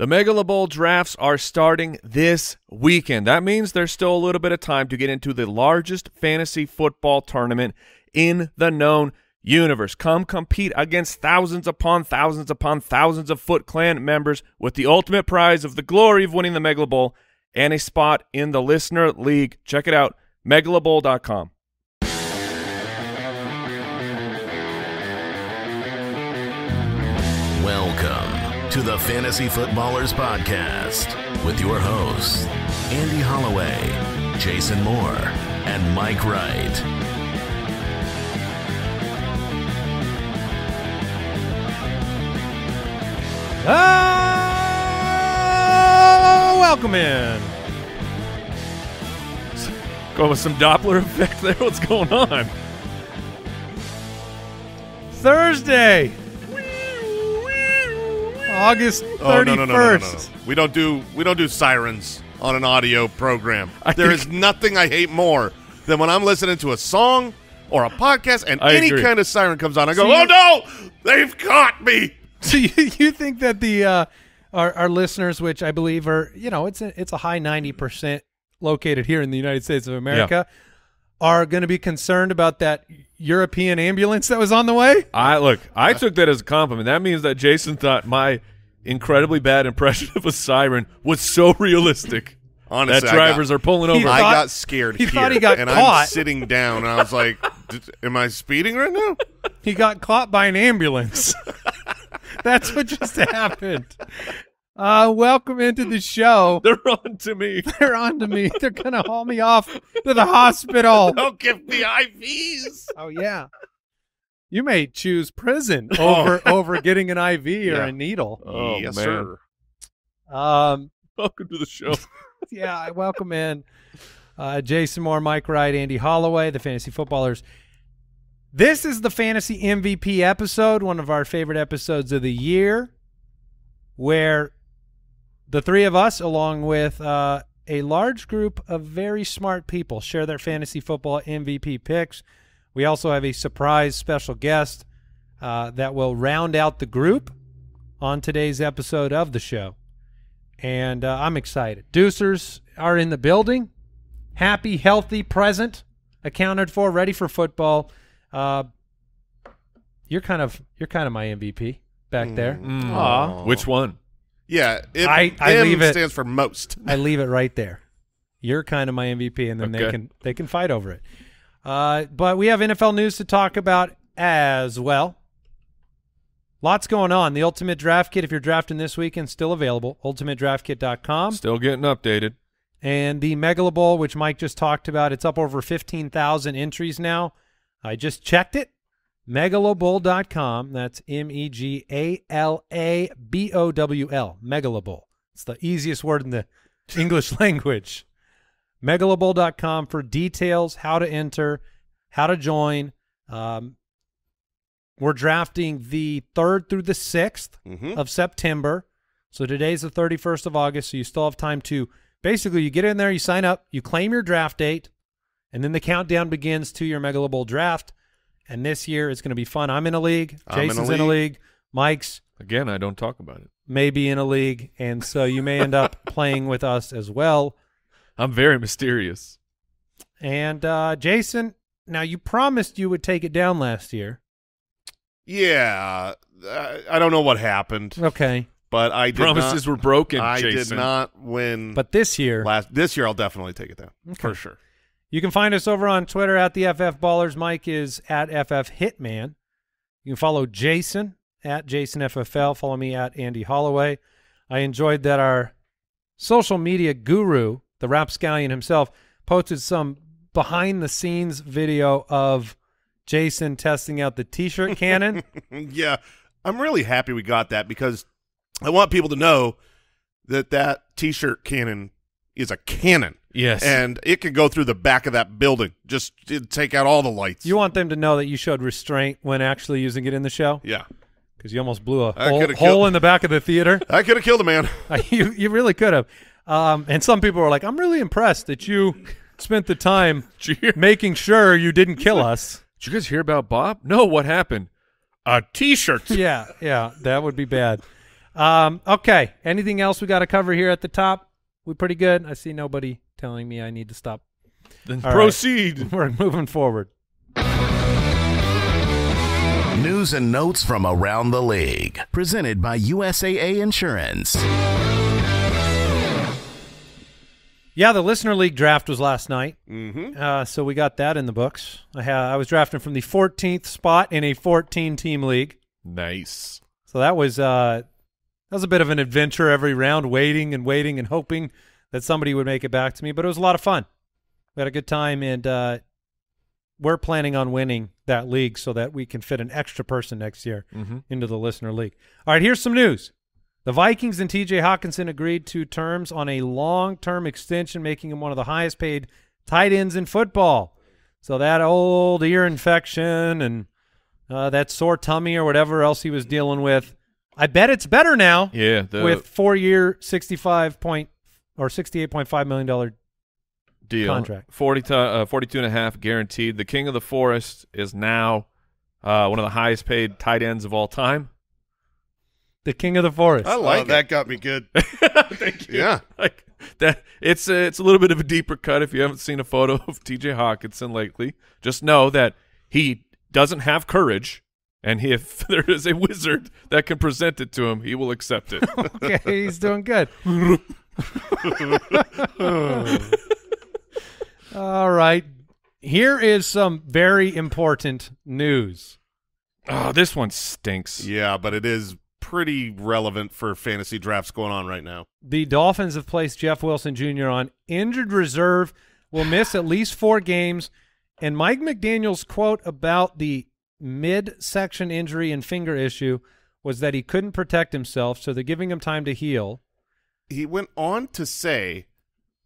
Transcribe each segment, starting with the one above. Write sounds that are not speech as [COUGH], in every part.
The Megala Bowl drafts are starting this weekend. That means there's still a little bit of time to get into the largest fantasy football tournament in the known universe. Come compete against thousands upon thousands upon thousands of Foot Clan members with the ultimate prize of the glory of winning the Megala Bowl and a spot in the Listener League. Check it out, megalabowl.com. to the Fantasy Footballers Podcast with your hosts, Andy Holloway, Jason Moore, and Mike Wright. Ah, welcome in. Going with some Doppler effect there. What's going on? Thursday, August thirty first. Oh no, no, no. We don't do we don't do sirens on an audio program. [LAUGHS] I There is nothing I hate more than when I'm listening to a song or a podcast and I any agree. kind of siren comes on. I go, So "Oh no, they've caught me!" [LAUGHS] So you, you think that the uh, our, our listeners, which I believe are, you know, it's a, it's a high ninety percent located here in the United States of America, are going to be concerned about that European ambulance that was on the way? I look. I took that as a compliment. That means that Jason thought my incredibly bad impression of a siren was so realistic Honestly, that I got- drivers are pulling He over. I thought- got scared. he here, thought he got and caught. I'm sitting down, and I was like, "D- "Am I speeding right now?" He got caught by an ambulance. [LAUGHS] That's what just happened. Uh, welcome into the show. [LAUGHS] They're on to me. [LAUGHS] They're on to me. They're gonna haul me off to the hospital. [LAUGHS] Don't give me IVs. Oh yeah. You may choose prison over over getting an IV or Yeah. a needle. Oh yes, man. sir. Um, Welcome to the show. yeah, I welcome in uh, Jason Moore, Mike Wright, Andy Holloway, the fantasy footballers. This is the fantasy MVP episode, one of our favorite episodes of the year, where the three of us, along with uh, a large group of very smart people, share their fantasy football MVP picks. We also have a surprise special guest uh, that will round out the group on today's episode of the show and uh, I'm excited. Deucers are in the building, happy, healthy, present, accounted for, ready for football. Uh, you're kind of you're kind of my MVP back there. Mm. Aw. Which one? Yeah, it, I- I M leave it- stands for most. I leave it right there. You're kind of my MVP, and then they can they can fight over it. Uh, but we have NFL news to talk about as well. Lots going on. The Ultimate Draft Kit, if you're drafting this weekend, still available. UltimateDraftKit.com. Still getting updated. And the Megala Bowl, which Mike just talked about, it's up over 15,000 entries now. I just checked it. Megalabowl.com. That's M E G A L A B O W L. Megalabowl. It's the easiest word in the [LAUGHS] English language. Megalabowl.com for details, how to enter, how to join. Um, we're drafting the 3rd through the 6th Mhm. of September. So today's the 31st of August, so you still have time to basically you get in there, you sign up, you claim your draft date, and then the countdown begins to your Megala Bowl draft. And this year it's going to be fun. I'm in a league. I'm in a Jason's in a league. league. Mike's Again, I don't talk about it. maybe in a league, and so you may end up [LAUGHS] playing with us as well. I'm very mysterious. And uh, Jason, now you promised you would take it down last year. Yeah, I don't know what happened, Okay, but I did Promises not, were broken. I Jason. did not win. but this year last this year, I'll definitely take it down for sure. You can find us over on Twitter at the FF Ballers. Mike is at FF Hitman. You can follow Jason at JasonFFL. Follow me at Andy Holloway. I enjoyed that our social media guru, the rapscallion himself, posted some behind the scenes video of Jason testing out the t-shirt cannon. [LAUGHS] yeah, I'm really happy we got that because I want people to know that that T-shirt cannon is a cannon, Yes. and it can go through the back of that building. Just take out all the lights. you want them to know that you showed restraint when actually using it in the show yeah, because you almost blew a I hole, could've hole killed- in the back of the theater. [LAUGHS] I could have killed a man. [LAUGHS] you you really could have. Um, and some people were like, "I'm really impressed that you spent the time [LAUGHS] Did you, hear, making sure you didn't kill us." did you guys hear about Bob? No, what happened? A T-shirt. yeah, yeah, that would be bad. Um, okay. Anything else we got to cover here at the top? We pretty good. I see nobody telling me I need to stop. Then All right. proceed. [LAUGHS] We're moving forward. News and notes from around the league. Presented by USAA Insurance. Yeah, the listener league draft was last night, Mm-hmm. uh, so we got that in the books. I, ha- I was drafting from the 14th spot in a 14 team league, Nice. so that was uh, that was a bit of an adventure every round, waiting and waiting and hoping that somebody would make it back to me. But it was a lot of fun. We had a good time, and uh, we're planning on winning that league so that we can fit an extra person next year Mm-hmm. into the listener league. All right, here's some news. The Vikings and TJ Hockenson agreed to terms on a long-term extension, making him one of the highest paid tight ends in football. So that old ear infection and uh, that sore tummy or whatever else he was dealing with, I bet it's better now Yeah. The with four-year, sixty-five point or sixty-eight point five million dollar. deal. contract. 40 to, uh, 42 and a half guaranteed. The King of the Forest is now uh, one of the highest paid tight ends of all time. The king of the forest. I like that. Got me good. [LAUGHS] Thank you. Yeah. Like that it's a, it's a little bit of a deeper cut if you haven't seen a photo of [LAUGHS] TJ Hockenson lately. Just know that he doesn't have courage and he, [LAUGHS] if there is a wizard that can present it to him, he will accept it. okay, he's doing good. [LAUGHS] All right. Here is some very important news. oh, this one stinks. Yeah, but it is pretty relevant for fantasy drafts going on right now. The Dolphins have placed Jeff Wilson Jr. on injured reserve, will miss at least four games. And Mike McDaniel's quote about the midsection injury and finger issue was that he couldn't protect himself, so they're giving him time to heal. He went on to say,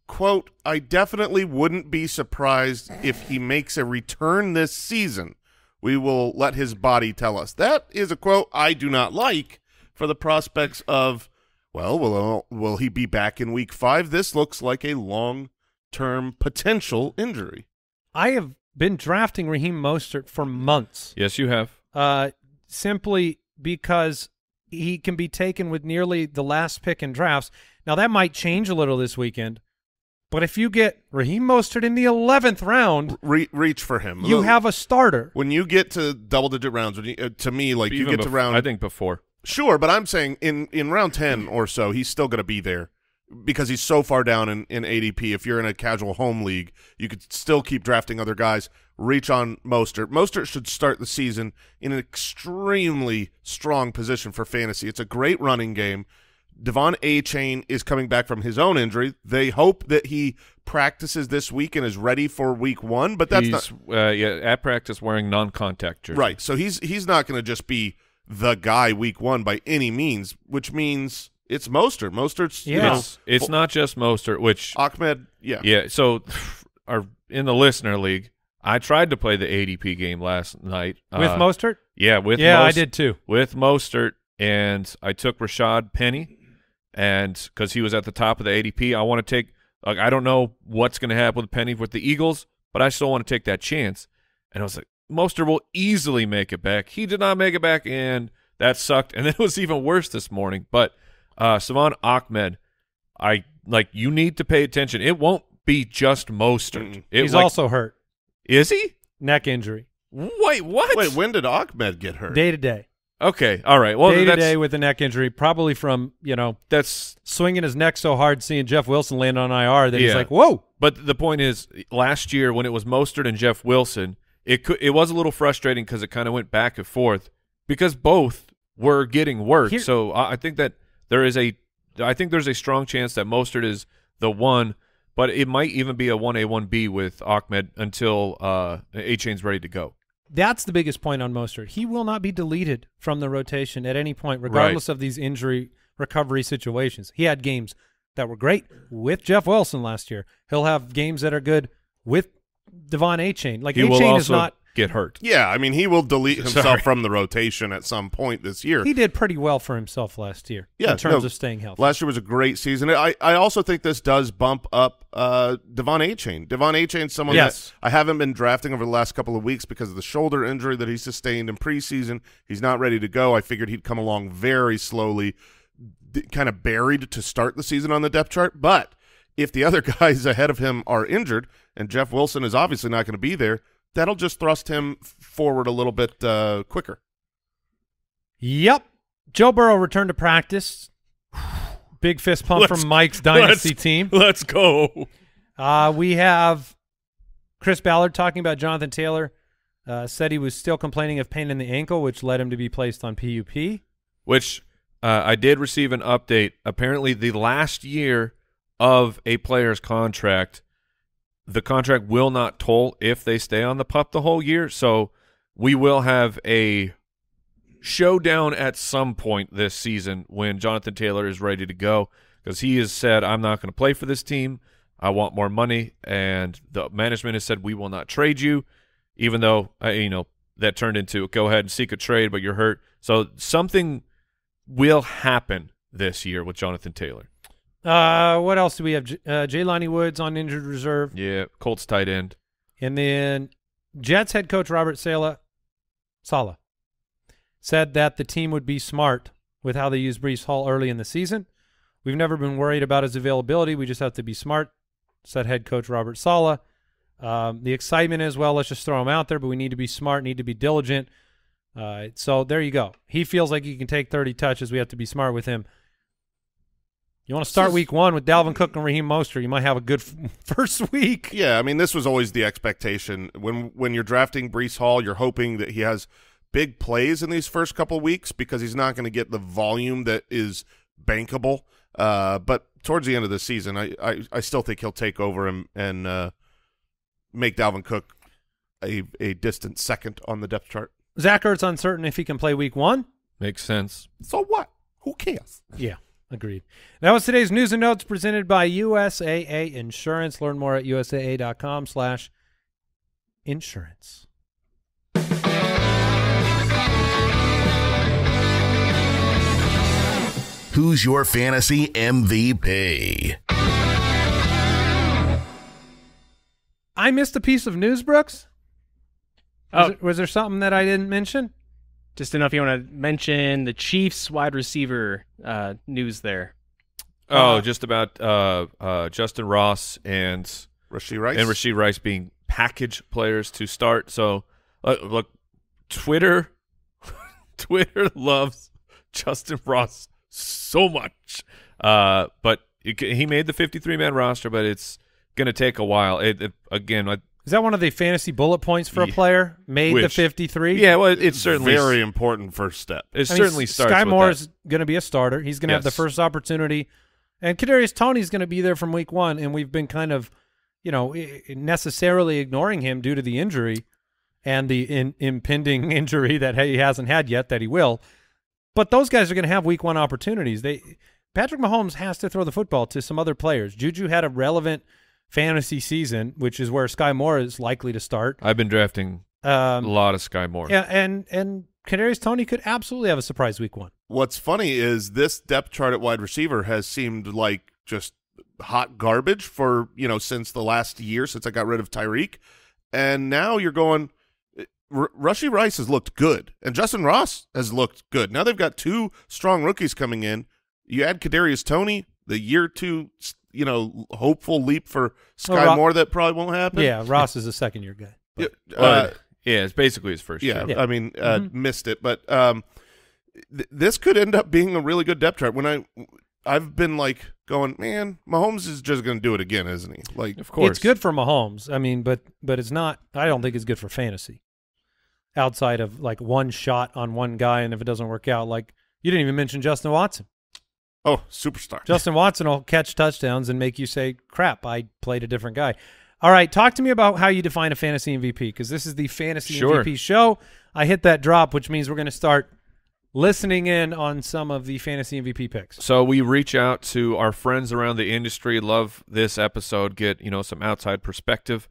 quote, I definitely wouldn't be surprised if he makes a return this season. We will let his body tell us. That is a quote I do not like for the prospects of, well, will, will he be back in week five? This looks like a long-term potential injury. I have been drafting Raheem Mostert for months. Yes, you have. uh, simply because he can be taken with nearly the last pick in drafts. Now that might change a little this weekend, but if you get Raheem Mostert in the eleventh round, Re- reach for him. you have a starter. when you get to double-digit rounds. When you, uh, to me, like you Even get to round I think before. Sure, but I'm saying in in round ten [CLEARS THROAT] or so, he's still going to be there because he's so far down in, in ADP. If you're in a casual home league, you could still keep drafting other guys. Reach on Mostert. Mostert should start the season in an extremely strong position for fantasy. It's a great running game. De'Von Achane is coming back from his own injury. They hope that he practices this week and is ready for week one, but that's He's not uh, yeah, at practice wearing non-contact jersey. Right. So he's he's not going to just be the guy week one by any means, which means it's Mostert. Mostert's you Yeah. know, It's, it's not just Mostert, which Ahmed. Yeah. Yeah, so [SIGHS] our in the listener league, I tried to play the ADP game last night with uh, Mostert? Yeah, with yeah, I did too. with Mostert, and I took Rashaad Penny, and because he was at the top of the ADP, I want to take. Like, I don't know what's going to happen with Penny with the Eagles, but I still want to take that chance. And I was like, Mostert will easily make it back. He did not make it back, and that sucked. And [LAUGHS] it was even worse this morning. But uh, Salvon Ahmed, I like. You need to pay attention. It won't be just Mostert. It, He's like- also hurt, is he? neck injury, Wait, what? Wait, when did Ahmed get hurt? day to day, okay, all right. Well, day to day with a neck injury, probably from you know that's swinging his neck so hard, seeing Jeff Wilson land on IR that he's like, whoa. But the point is, last year when it was Mostert and Jeff Wilson, it could it was a little frustrating because it kind of went back and forth because both were getting work. Here- so I, I think that there is a, I think there's a strong chance that Mostert is the one, but it might even be a one A one B with Ahmed until uh, Achane's ready to go. That's the biggest point on Mostert. He will not be deleted from the rotation at any point, regardless of these injury recovery situations. He had games that were great with Jeff Wilson last year. He'll have games that are good with De'Von Achane. Like A. Chain is not. Get hurt. Yeah, I mean he will delete [LAUGHS] himself Sorry. from the rotation at some point this year. He did pretty well for himself last year Yeah, in terms no, of staying healthy. Last year was a great season. I, I also think this does bump up uh, De'Von Achane. Devon A. Chain, someone Yes. that I haven't been drafting over the last couple of weeks because of the shoulder injury that he sustained in preseason. He's not ready to go. I figured he'd come along very slowly. kind of buried to start the season on the depth chart. But if the other [LAUGHS] guys ahead of him are injured, and Jeff Wilson is obviously not going to be there, that'll just thrust him forward a little bit uh, quicker. Yep. Joe Burrow returned to practice. [SIGHS] Big fist pump Let's- from Mike's dynasty let's- team. Let's go. Uh, we have Chris Ballard talking about Jonathan Taylor. Uh, said he was still complaining of pain in the ankle, which led him to be placed on PUP. Which uh, I did receive an update. Apparently, the last year of a player's contract, the contract will not toll if they stay on the pup the whole year. So we will have a showdown at some point this season when Jonathan Taylor is ready to go because he has said, I'm not going to play for this team. I want more money. And the management has said, we will not trade you, even though, uh, you know, that turned into go ahead and seek a trade, but you're hurt. So something will happen this year with Jonathan Taylor. Uh, what else do we have? J- Uh, Jelani Woods on injured reserve. Yeah, Colts tight end. And then Jets head coach Robert Saleh, Saleh said that the team would be smart with how they use Breece Hall early in the season. We've never been worried about his availability. We just have to be smart, said head coach Robert Saleh. Um, the excitement is, well, let's just throw him out there, but we need to be smart, need to be diligent. Uh, so there you go. He feels like he can take 30 touches. We have to be smart with him. You want to start week one with Dalvin Cook and Raheem Mostert. You might have a good f- [LAUGHS] first week. Yeah, I mean, this was always the expectation. When when you're drafting Breece Hall, you're hoping that he has big plays in these first couple weeks because he's not going to get the volume that is bankable. Uh, but towards the end of the season, I, I, I still think he'll take over and and uh, make Dalvin Cook a a distant second on the depth chart. Zach Ertz uncertain if he can play week one. Makes sense. So what? Who cares? Yeah, agreed. That was today's news and notes presented by USAA Insurance. Learn more at usaa.com slash insurance. Who's your fantasy MVP? I missed a piece of news, Brooks. Was, Oh. there, was there something that I didn't mention? Just to know if you want to mention the Chiefs wide receiver uh, news there. Oh, Uh, just about uh, uh, Justin Ross and Rashee Rice and Rashee Rice being package players to start. So, uh, look, Twitter, [LAUGHS] Twitter loves Justin Ross so much, uh, but he made the 53 man roster, but it's going to take a while. It, it again, I, Is that one of the fantasy bullet points for a player? Made the 53? yeah, well, it's certainly very important first step. It I mean, certainly starts. Sky with Moore that. is going to be a starter. He's going to have the first opportunity, and Kadarius Toney's going to be there from week one. And we've been kind of, you know, i- i- necessarily ignoring him due to the injury and the in, impending [LAUGHS] injury that he hasn't had yet that he will. But those guys are going to have week one opportunities. They Patrick Mahomes has to throw the football to some other players. Juju had a relevant fantasy season, which is where Skyy Moore is likely to start. I've been drafting Um, a lot of Skyy Moore. yeah, and and Kadarius Toney could absolutely have a surprise week one. What's funny is this depth chart at wide receiver has seemed like just hot garbage for you know since the last year since I got rid of Tyreek, and now you're going. R- Rashee Rice has looked good, and Justin Ross has looked good. Now they've got two strong rookies coming in. You add Kadarius Toney, the year two, you know, hopeful leap for Sky Ro- Moore that probably won't happen. Yeah, Ross is a second year guy. Yeah, Well, uh, yeah, it's basically his first yeah, year. Yeah. I mean, uh, Mhm. missed it, but um, th- this could end up being a really good depth chart. When I, I've been like going, man, Mahomes is just going to do it again, isn't he? Like, Of course, It's good for Mahomes. I mean, but but it's not. I don't think it's good for fantasy. Outside of like one shot on one guy, and if it doesn't work out, like you didn't even mention Justin Watson. Oh, superstar. Justin Watson will catch touchdowns and make you say, "Crap, I played a different guy." All right, talk to me about how you define a fantasy MVP because this is the fantasy Sure. MVP show. I hit that drop, which means we're going to start listening in on some of the fantasy MVP picks. So we reach out to our friends around the industry. Love this episode. Get you know some outside perspective,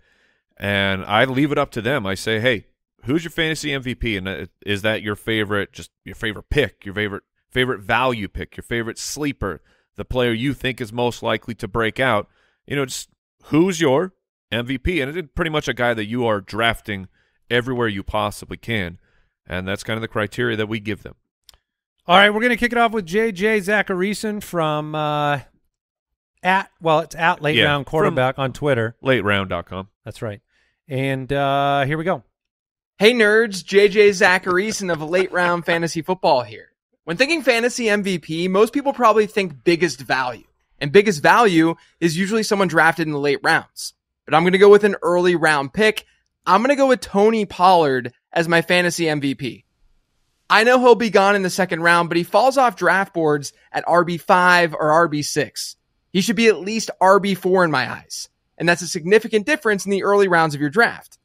and I leave it up to them. I say, hey, who's your fantasy MVP, and uh, is that your favorite? Just your favorite pick, your favorite favorite value pick, your favorite sleeper, the player you think is most likely to break out. You know, just who's your MVP, and it's pretty much a guy that you are drafting everywhere you possibly can, and that's kind of the criteria that we give them. All right, we're going to kick it off with JJ Zachariason from uh, at well, it's at late Yeah, round quarterback on Twitter. LateRound.com. That's right. And uh, here we go. Hey nerds, JJ Zachariason of Late Round Fantasy Football here. When thinking fantasy MVP, most people probably think biggest value. And biggest value is usually someone drafted in the late rounds. But I'm going to go with an early round pick. I'm going to go with Tony Pollard as my fantasy MVP. I know he'll be gone in the second round, but he falls off draft boards at RB5 or RB6. He should be at least RB4 in my eyes. And that's a significant difference in the early rounds of your draft.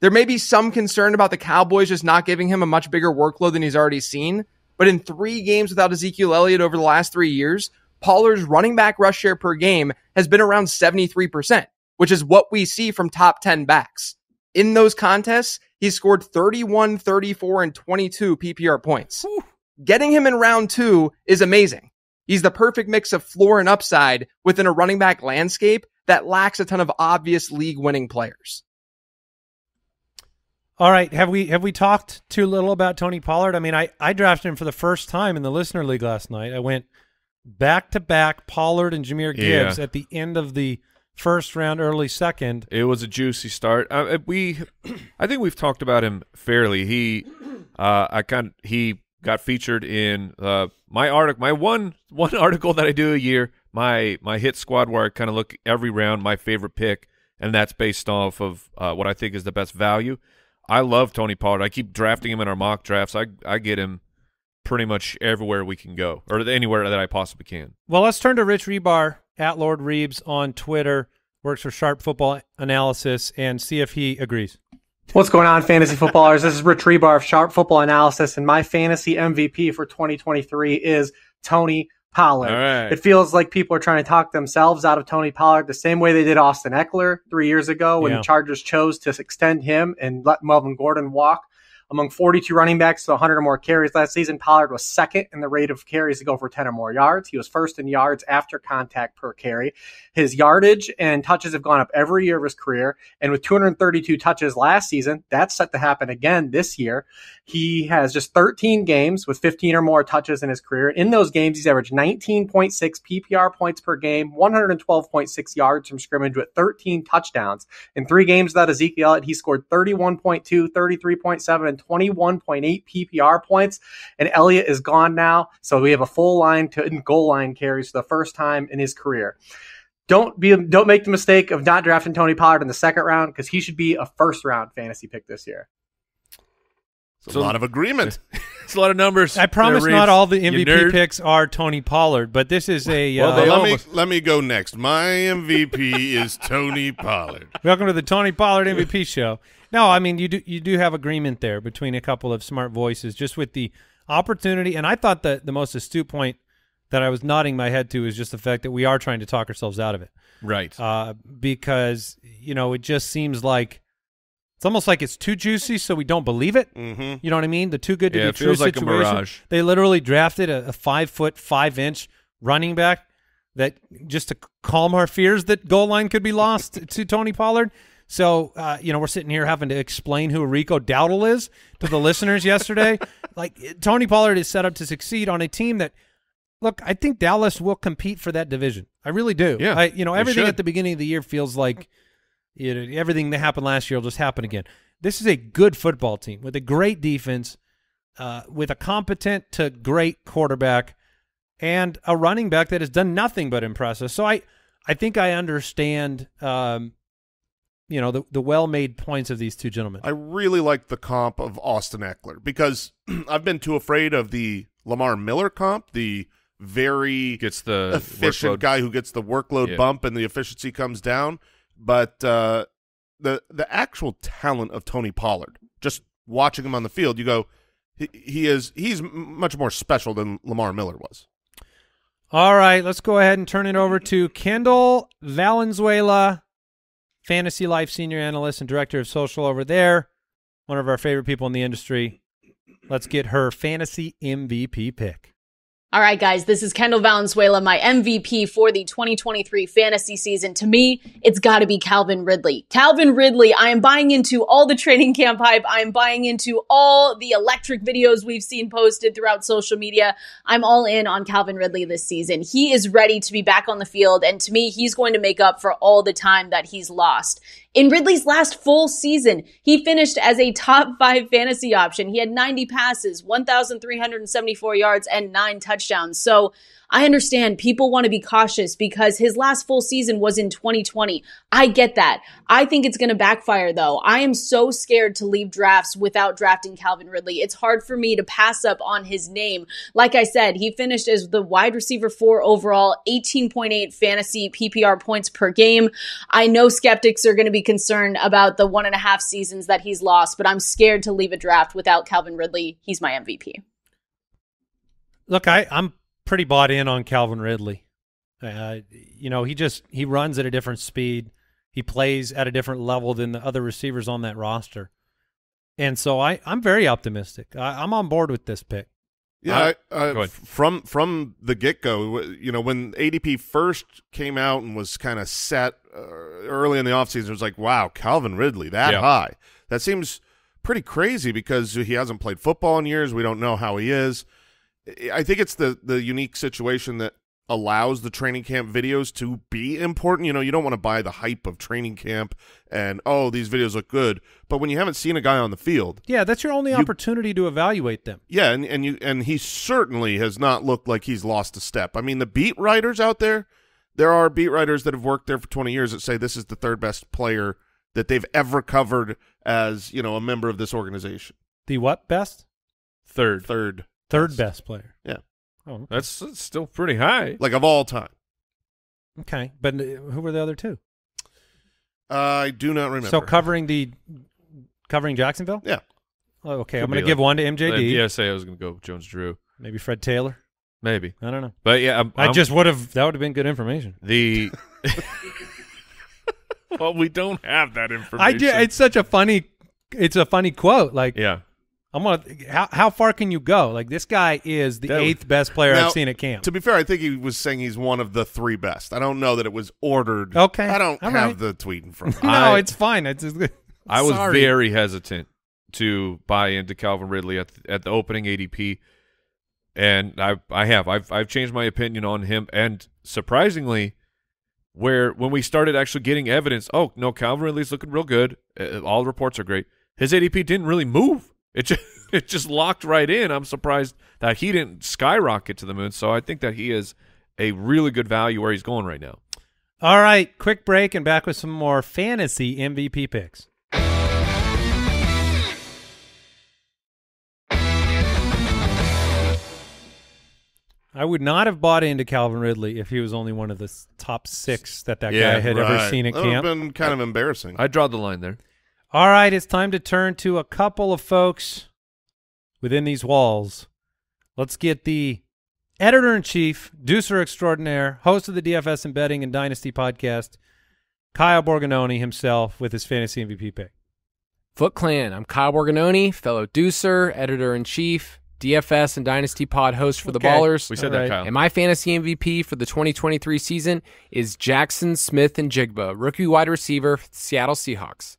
There may be some concern about the Cowboys just not giving him a much bigger workload than he's already seen, but in three games without Ezekiel Elliott over the last three years, Pollard's running back rush share per game has been around 73%, which is what we see from top 10 backs. In those contests, he scored 31, 34, and 22 PPR points. Getting him in round two is amazing. He's the perfect mix of floor and upside within a running back landscape that lacks a ton of obvious league winning players. All right, have we have we talked too little about Tony Pollard? I mean, I I drafted him for the first time in the listener league last night. I went back to back Pollard and Jahmyr Gibbs Yeah. at the end of the first round, early second. It was a juicy start. Uh, we, [CLEARS THROAT] I think we've talked about him fairly. He, [CLEARS THROAT] uh, I kind he got featured in uh, my article, my one one [LAUGHS] article that I do a year, my my hit squad where I kind of look every round my favorite pick, and that's based off of uh, what I think is the best value. I love Tony Pollard. I keep drafting him in our mock drafts. I I get him pretty much everywhere we can go, or anywhere that I possibly can. Well, let's turn to Rich Hribar at LordReebs on Twitter. Works for Sharp Football Analysis and see if he agrees. What's going on, fantasy footballers? This is Rich Hribar of Sharp Football Analysis, and my fantasy MVP for 2023 is Tony Pollard. Right. It feels like people are trying to talk themselves out of Tony Pollard the same way they did Austin Ekeler three years ago when Yeah. the Chargers chose to extend him and let Melvin Gordon walk. Among 42 running backs to 100 or more carries last season, Pollard was second in the rate of carries to go for 10 or more yards. He was first in yards after contact per carry. His yardage and touches have gone up every year of his career. And with 232 touches last season, that's set to happen again this year. He has just 13 games with 15 or more touches in his career. In those games, he's averaged 19.6 PPR points per game, 112.6 yards from scrimmage with 13 touchdowns. In three games without Ezekiel he scored 31.2, 33.7, and 21.8 PPR points. And Elliott is gone now. So we have a full line to goal line carries for the first time in his career. Don't be don't make the mistake of not drafting Tony Pollard in the second round because he should be a first round fantasy pick this year. It's So- a lot of agreement. [LAUGHS] It's a lot of numbers. I promise there, not all the MVP picks are Tony Pollard, but this is a Well, uh, they let almost- me let me go next. My MVP [LAUGHS] is Tony Pollard. Welcome to the Tony Pollard MVP show. No, I mean you do you do have agreement there between a couple of smart voices, just with the opportunity. And I thought that the most astute point that I was nodding my head to is just the fact that we are trying to talk ourselves out of it, Right. uh, because you know it just seems like it's almost like it's too juicy, so we don't believe it. Mm-hmm. You know what I mean? The too good to Yeah, be true like a situation. mirage. They literally drafted a, a five foot five inch running back that just to calm our fears that goal line could be lost [LAUGHS] to Tony Pollard. So uh, you know we're sitting here having to explain who Rico Dowdle is to the listeners yesterday. [LAUGHS] Like Tony Pollard is set up to succeed on a team that. Look, I think Dallas will compete for that division. I really do. Yeah, I, you know, everything at the beginning of the year feels like you know, everything that happened last year will just happen again. This is a good football team with a great defense, uh, with a competent to great quarterback, and a running back that has done nothing but impress us. So I, I think I understand, um, you know, the the well made points of these two gentlemen. I really like the comp of Austin Ekeler because [CLEARS THROAT] I've been too afraid of the Lamar Miller comp, the very Gets the efficient workload. guy who gets the workload Yeah. bump and the efficiency comes down. But uh, the the actual talent of Tony Pollard, just watching him on the field, you go, he, he is he's much more special than Lamar Miller was. All right, let's go ahead and turn it over to Kendall Valenzuela, Fantasy Life Senior Analyst and Director of Social over there. One of our favorite people in the industry. Let's get her fantasy MVP pick. All right, guys, this is Kendall Valenzuela, my MVP for the 2023 fantasy season. To me, it's got to be Calvin Ridley. Calvin Ridley, I am buying into all the training camp hype. I am buying into all the electric videos we've seen posted throughout social media. I'm all in on Calvin Ridley this season. He is ready to be back on the field, and to me, he's going to make up for all the time that he's lost. In Ridley's last full season, he finished as a top five fantasy option. He had 90 passes, 1,374 yards, and nine touchdowns. So I understand people want to be cautious because his last full season was in 2020. I get that. I think it's going to backfire though. I am so scared to leave drafts without drafting Calvin Ridley. It's hard for me to pass up on his name. Like I said, he finished as the wide receiver four overall, 18.8 fantasy PPR points per game. I know skeptics are going to be concerned about the one and a half seasons that he's lost, but I'm scared to leave a draft without Calvin Ridley. He's my MVP. Look, I, I'm pretty bought in on Calvin Ridley. Uh, you know, he just he runs at a different speed. He plays at a different level than the other receivers on that roster. And so I, I'm very optimistic. I, I'm on board with this pick. Yeah, Uh, I, I, from from the get go, you know, when ADP first came out and was kind of set uh, early in the offseason, it was like, wow, Calvin Ridley that Yeah. high. That seems pretty crazy because he hasn't played football in years. We don't know how he is. I think it's the the unique situation that allows the training camp videos to be important. You know, you don't want to buy the hype of training camp and oh, these videos look good, but when you haven't seen a guy on the field, Yeah, that's your only You- opportunity to evaluate them. yeah, and, and you and he certainly has not looked like he's lost a step. I mean, the beat writers out there, there are beat writers that have worked there for 20 years that say this is the third best player that they've ever covered as, you know, a member of this organization. The what best? Third. Third. Third best player. Yeah. Oh, That's, that's still pretty high. Like of all time. okay. But uh, who were the other two? I do not remember. So covering the covering Jacksonville. Yeah. Oh, okay, Could I'm going be to give like- one to MJD. yeah, say I was going to go Jones Drew. Maybe Fred Taylor. Maybe. I don't know. But yeah, I'm, i I'm- just would have. That would have been good information. the. [LAUGHS] well, we don't have that information. I do. It's such a funny. It's a funny quote. Like yeah. I'm gonna. How how far can you go? Like this guy is the That- eighth best player Now, I've seen at camp. To be fair, I think he was saying he's one of the three best. I don't know that it was ordered. Okay. I don't All have right. the tweet in front of [LAUGHS] no. I- it's fine. It's. it's [LAUGHS] I was Sorry. very hesitant to buy into Calvin Ridley at the, at the opening ADP, and I I have I've I've changed my opinion on him, and surprisingly, where when we started actually getting evidence, oh no, Calvin Ridley's looking real good. Uh, all reports are great. His ADP didn't really move. It just [LAUGHS] it just locked right in. I'm surprised that he didn't skyrocket to the moon. So I think that he is a really good value where he's going right now. All right, quick break and back with some more fantasy MVP picks. I would not have bought into Calvin Ridley if he was only one of the top six that that Yeah, guy had ever seen at That would have camp. been kind of embarrassing. I draw the line there. All right, it's time to turn to a couple of folks within these walls. Let's get the editor in chief, deucer extraordinaire, host of the DFS Embedding and Dynasty podcast, Kyle Borgognoni himself with his fantasy MVP pick. Foot Clan. I'm Kyle Borgognoni, fellow deucer, editor in chief, DFS and Dynasty Pod host for the Ballers. We said All that, right. Kyle. And my fantasy MVP for the 2023 season is Jaxon Smith-Njigba, rookie wide receiver Seattle Seahawks.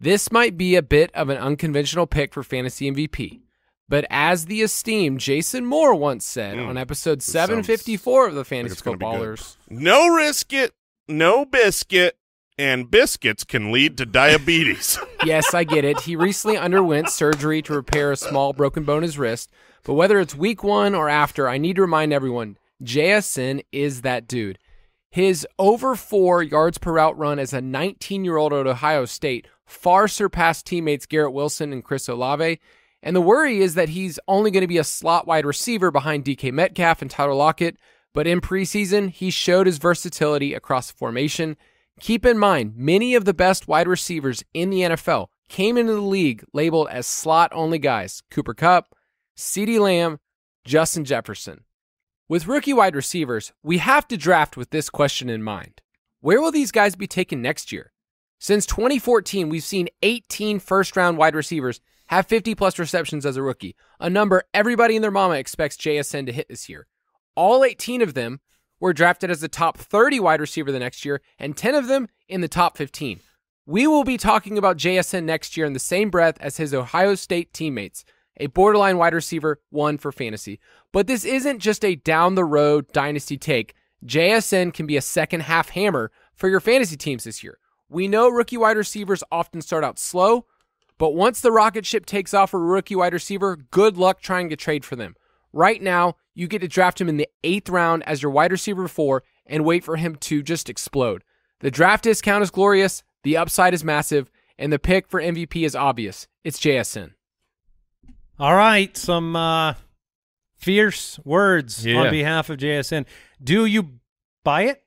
This might be a bit of an unconventional pick for fantasy MVP, but as the esteemed Jason Moore once said Mm. on episode 754 of the Fantasy it's gonna be good. Footballers, No risk it, no biscuit, and biscuits can lead to diabetes. [LAUGHS] yes, I get it. He recently underwent surgery to repair a small broken bone in his wrist, but whether it's week one or after, I need to remind everyone JSN is that dude. His over four yards per route run as a 19 year old at Ohio State far surpassed teammates Garrett Wilson and Chris Olave. And the worry is that he's only going to be a slot wide receiver behind DK Metcalf and Tyler Lockett. But in preseason, he showed his versatility across the formation. Keep in mind, many of the best wide receivers in the NFL came into the league labeled as slot only guys Cooper Kupp, CeeDee Lamb, Justin Jefferson. With rookie wide receivers, we have to draft with this question in mind Where will these guys be taken next year? Since 2014, we've seen 18 first round wide receivers have 50 plus receptions as a rookie, a number everybody and their mama expects JSN to hit this year. All 18 of them were drafted as the top 30 wide receiver the next year, and 10 of them in the top 15. We will be talking about JSN next year in the same breath as his Ohio State teammates, a borderline wide receiver, one for fantasy. But this isn't just a down the road dynasty take. JSN can be a second half hammer for your fantasy teams this year. We know rookie wide receivers often start out slow, but once the rocket ship takes off for a rookie wide receiver, good luck trying to trade for them. Right now, you get to draft him in the eighth round as your wide receiver four and wait for him to just explode. The draft discount is glorious, the upside is massive, and the pick for MVP is obvious. It's JSN. All right, some uh, fierce words Yeah. on behalf of JSN. Do you buy it?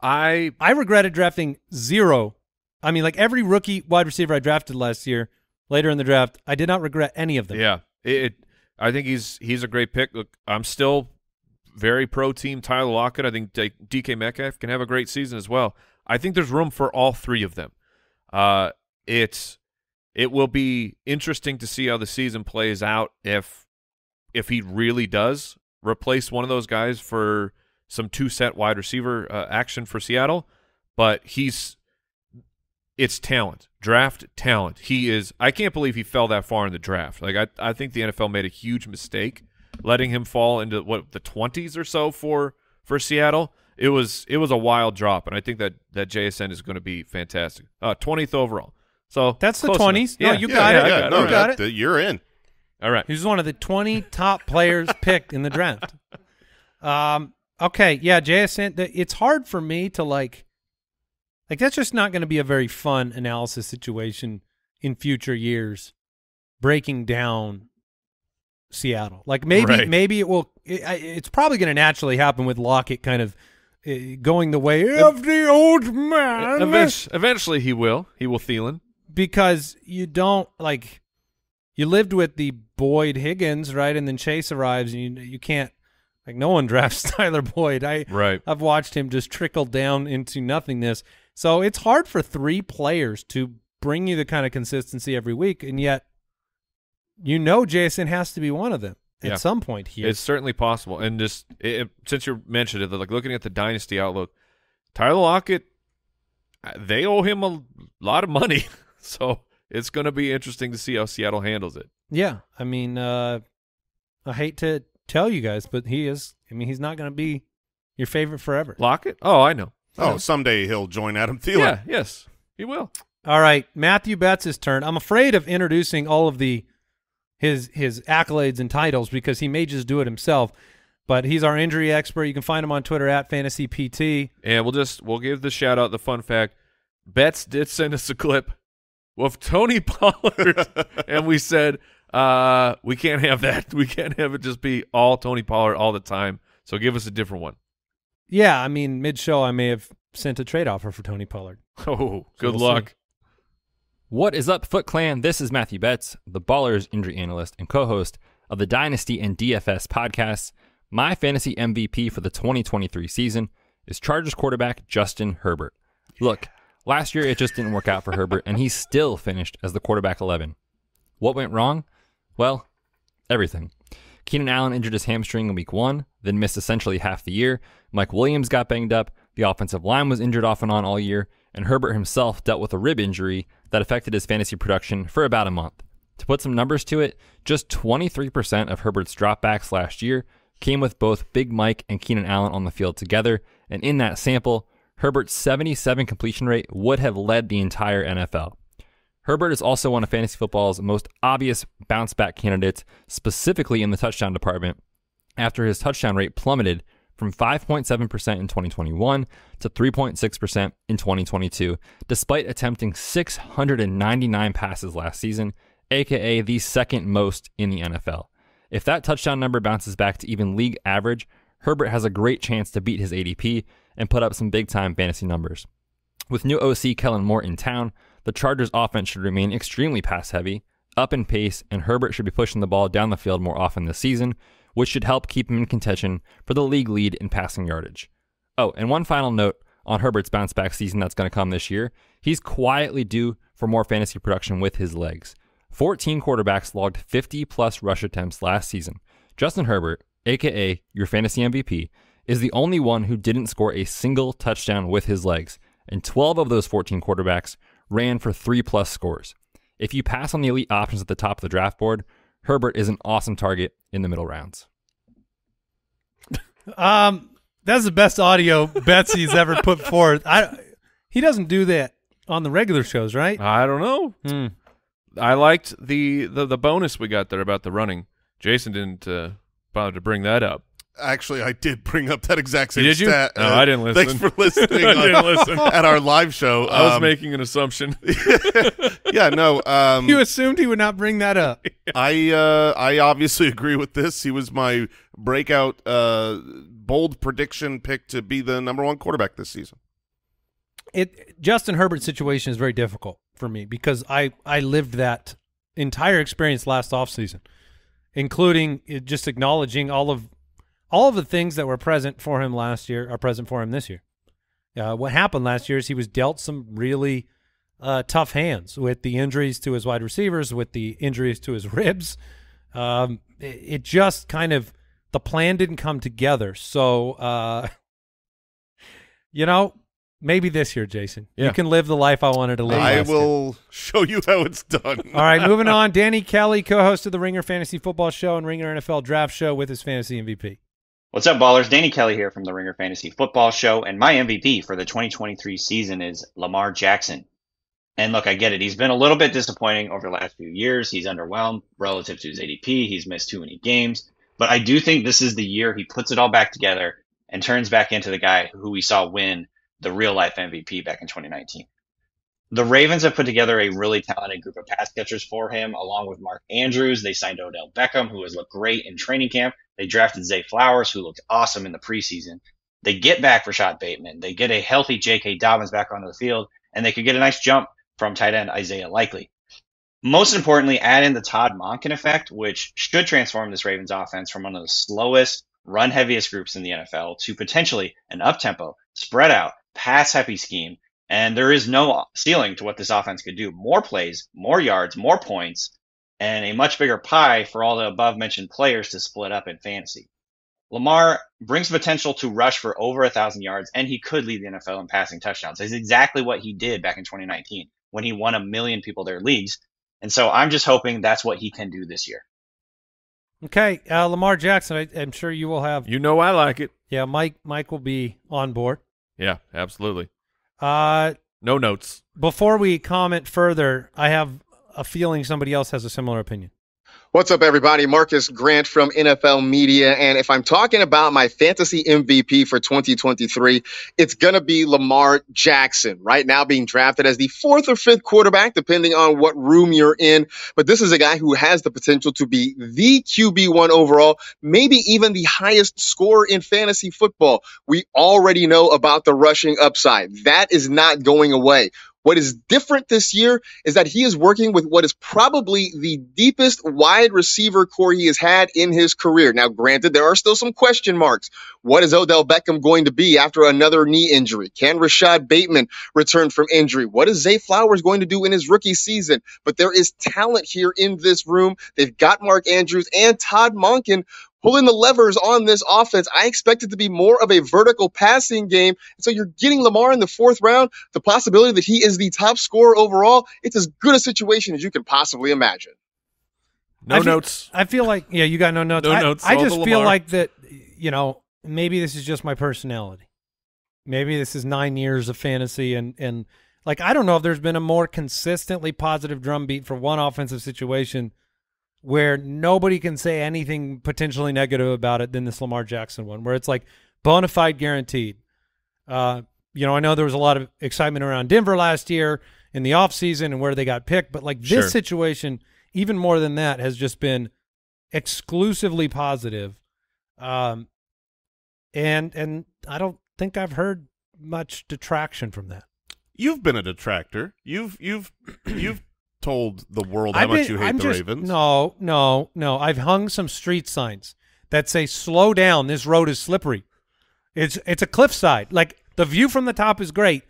I I regretted drafting zero. I mean, like every rookie wide receiver I drafted last year, later in the draft, I did not regret any of them. Yeah, it, it. I think he's he's a great pick. Look, I'm still very pro team Tyler Lockett. I think D- DK Metcalf can have a great season as well. I think there's room for all three of them. Uh, it's it will be interesting to see how the season plays out if if he really does replace one of those guys for some two set wide receiver uh, action for Seattle. But he's it's talent, draft talent. He is. I can't believe he fell that far in the draft. Like I, I think the NFL made a huge mistake letting him fall into what the twenties or so for for Seattle. It was it was a wild drop, and I think that that JSN is going to be fantastic. Uh, twentieth overall. So That's the close enough. 20s. No, Yeah, you yeah, got yeah, it. I yeah, got no, You got that- it. You're in. All right. He's one of the 20 top players picked in the draft. Um, [LAUGHS] okay, yeah, JSN. the- It's hard for me to like, like that's just not going to be a very fun analysis situation in future years. Breaking down Seattle, like maybe Right. maybe it will. It, it's probably going to naturally happen with Lockett kind of uh, going the way of the old man Eventually, eventually he will. He will Thielen. because you don't like you lived with the Boyd Higgins, right? And then Chase arrives and you you can't like no one [LAUGHS] drafts Tyler Boyd. I Right. I've watched him just trickle down into nothingness. So it's hard for three players to bring you the kind of consistency every week and yet you know Jason has to be one of them at Yeah. some point here. It's certainly possible. And just it, since you mentioned it, like looking at the dynasty outlook, Tyler Lockett, uh, they owe him a lot of money, [LAUGHS] so it's going to be interesting to see how Seattle handles it. yeah. I mean, uh I hate to tell you guys, but he is I mean, he's not going to be your favorite forever. Lockett? Oh, I know. Oh, someday he'll join Adam Thielen. Yeah, yes, he will. All right, Matthew Betz' turn. I'm afraid of introducing all of the his his accolades and titles because he may just do it himself. But he's our injury expert. You can find him on Twitter at FantasyPT. And we'll just we'll give the shout out the fun fact. Betts did send us a clip of Tony [LAUGHS] Pollard, [LAUGHS] and we said uh, we can't have that. [LAUGHS] We can't have it just be all Tony Pollard all the time. So give us a different one. Yeah, I mean, mid show, I may have sent a trade offer for Tony Pollard. [LAUGHS] Oh, good we'll luck. What is up, Foot Clan? This is Matthew Betz, the Ballers injury analyst and co host of the Dynasty and DFS podcasts. My fantasy MVP for the 2023 season is Chargers quarterback Justin Herbert. Look, last year it just didn't work out for Herbert, and he still finished as the quarterback 11. What went wrong? Well, everything. Keenan Allen injured his hamstring in week one, then missed essentially half the year. Mike Williams got banged up. The offensive line was injured off and on all year, and Herbert himself dealt with a rib injury that affected his fantasy production for about a month. To put some numbers to it, just 23% of Herbert's dropbacks last year came with both Big Mike and Keenan Allen on the field together, and in that sample, Herbert's 77 completion rate would have led the entire NFL. Herbert is also one of fantasy football's most obvious bounce back candidates, specifically in the touchdown department, after his touchdown rate plummeted from 5.7% in 2021 to 3.6% in 2022, despite attempting 699 passes last season, aka the second most in the NFL. If that touchdown number bounces back to even league average, Herbert has a great chance to beat his ADP and put up some big time fantasy numbers. With new OC Kellen Moore in town, the Chargers offense should remain extremely pass heavy, up in pace, and Herbert should be pushing the ball down the field more often this season, which should help keep him in contention for the league lead in passing yardage. Oh, and one final note on Herbert's bounce back season that's going to come this year. He's quietly due for more fantasy production with his legs. 14 quarterbacks logged 50 plus rush attempts last season. Justin Herbert, aka your fantasy MVP, is the only one who didn't score a single touchdown with his legs, and 12 of those 14 quarterbacks ran for three plus scores. If you pass on the elite options at the top of the draft board, Herbert is an awesome target in the middle rounds. [LAUGHS] Um, that's the best audio Betsy's ever put forth. I he doesn't do that on the regular shows, right? I don't know. Hmm. I liked the, the the bonus we got there about the running. Jason didn't uh, bother to bring that up. Actually, I did bring up that exact same Did you? stat. No, I didn't listen. Thanks for [LAUGHS] listening. I on- didn't listen. [LAUGHS] at our live show. I was Um, making an assumption. [LAUGHS] yeah, no. Um, You assumed he would not bring that up. I uh, I obviously agree with this. He was my breakout, uh, bold prediction pick to be the number one quarterback this season. It Justin Herbert's situation is very difficult for me because I I lived that entire experience last offseason, including just acknowledging all of all of the things that were present for him last year are present for him this year. Uh, what happened last year is he was dealt some really uh, tough hands with the injuries to his wide receivers, with the injuries to his [LAUGHS] ribs. Um, it, it just kind of the plan didn't come together. So, uh, [LAUGHS] you know, maybe this year, Jason, Yeah. you can live the life I wanted to live. I last year. will show you how it's done. All right, moving [LAUGHS] on. Danny Kelly, co-host of the Ringer Fantasy Football Show and Ringer NFL Draft Show, with his fantasy MVP. What's up, ballers? Danny Kelly here from the Ringer Fantasy Football Show, and my MVP for the 2023 season is Lamar Jackson. And look, I get it. He's been a little bit disappointing over the last few years. He's underwhelmed relative to his ADP. He's missed too many games. But I do think this is the year he puts it all back together and turns back into the guy who we saw win the real life MVP back in 2019. The Ravens have put together a really talented group of pass catchers for him, along with Mark Andrews. They signed Odell Beckham, who has looked great in training camp. They drafted Zay Flowers, who looked awesome in the preseason. They get back Rashod Bateman. They get a healthy J.K. Dobbins back onto the field, and they could get a nice jump from tight end Isaiah Likely. Most importantly, add in the Todd Monken effect, which should transform this Ravens offense from one of the slowest, run heaviest groups in the NFL to potentially an up tempo, spread out, pass happy scheme. And there is no ceiling to what this offense could do. More plays, more yards, more points, and a much bigger pie for all the above mentioned players to split up in fantasy. Lamar brings potential to rush for over a thousand yards, and he could lead the NFL in passing touchdowns. It's exactly what he did back in 2019 when he won a million people their leagues. And so I'm just hoping that's what he can do this year. Okay, uh, Lamar Jackson. I, I'm sure you will have. You know I like it. Yeah, Mike. Mike will be on board. Yeah, absolutely. Uh, No notes. before we comment further, I have a feeling somebody else has a similar opinion. What's up, everybody? Marcas Grant from NFL Media. And if I'm talking about my fantasy MVP for 2023, it's going to be Lamar Jackson, right now being drafted as the fourth or fifth quarterback, depending on what room you're in. But this is a guy who has the potential to be the QB1 overall, maybe even the highest scorer in fantasy football. We already know about the rushing upside. That is not going away. What is different this year is that he is working with what is probably the deepest wide receiver core he has had in his career. Now, granted, there are still some question marks. What is Odell Beckham going to be after another knee injury? Can Rashod Bateman return from injury? What is Zay Flowers going to do in his rookie season? But there is talent here in this room. They've got Mark Andrews and Todd Monken pulling the levers on this offense. I expect it to be more of a vertical passing game. And so you're getting Lamar in the fourth round. The possibility that he is the top scorer overall, it's as good a situation as you can possibly imagine. No I feel- notes. I feel like yeah, you got no notes. No I, notes, I all just feel Lamar. like that. You know, maybe this is just my personality. Maybe this is nine years of fantasy, and and like I don't know if there's been a more consistently positive drumbeat for one offensive situation where nobody can say anything potentially negative about it than this Lamar Jackson one, where it's like bona fide guaranteed. Uh, you know, I know there was a lot of excitement around Denver last year in the offseason and where they got picked, but like this Sure. situation, even more than that, has just been exclusively positive. Um, and and I don't think I've heard much detraction from that. You've been a detractor. You've you've [CLEARS THROAT] you've told the world how I've much been- you hate I'm the just- Ravens. No, no, no. I've hung some street signs that say "Slow down, this road is slippery." It's it's a cliffside. Like the view from the top is great,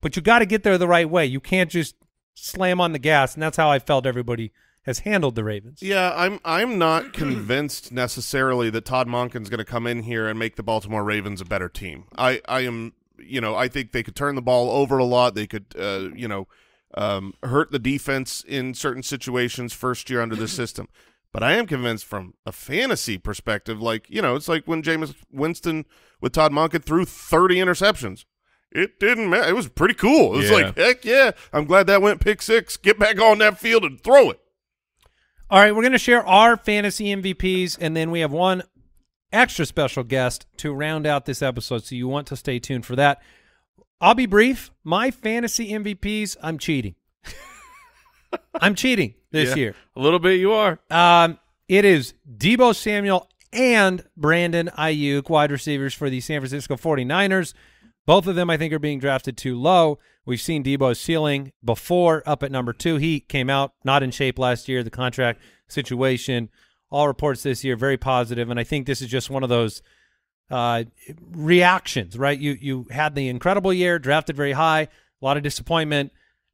but you got to get there the right way. You can't just slam on the gas, and that's how I felt everybody has handled the Ravens. Yeah, I'm I'm not [CLEARS THROAT] convinced necessarily that Todd Monken's going to come in here and make the Baltimore Ravens a better team. I I am you know I think they could turn the ball over a lot. They could uh, you know um, hurt the defense in certain situations first year under the [CLEARS THROAT] system. But I am convinced from a fantasy perspective, like you know, it's like when Jameis Winston with Todd Monken threw 30 interceptions. It didn't matter. It was pretty cool. It was Yeah. like, heck yeah, I'm glad that went pick six. Get back on that field and throw it. All right, we're going to share our fantasy MVPs, and then we have one extra special guest to round out this episode. So you want to stay tuned for that. I'll be brief. My fantasy MVPs, I'm cheating. [LAUGHS] I'm cheating this Yeah, year. A little bit you are. Um, it is Deebo Samuel and Brandon Aiyuk, wide receivers for the San Francisco 49ers. Both of them, I think, are being drafted too low. We've seen Deebo's ceiling before up at number two. He came out not in shape last year. The contract situation, all reports this year, very positive, and I think this is just one of those uh, reactions, right? You you had the incredible year, drafted very high, a lot of disappointment.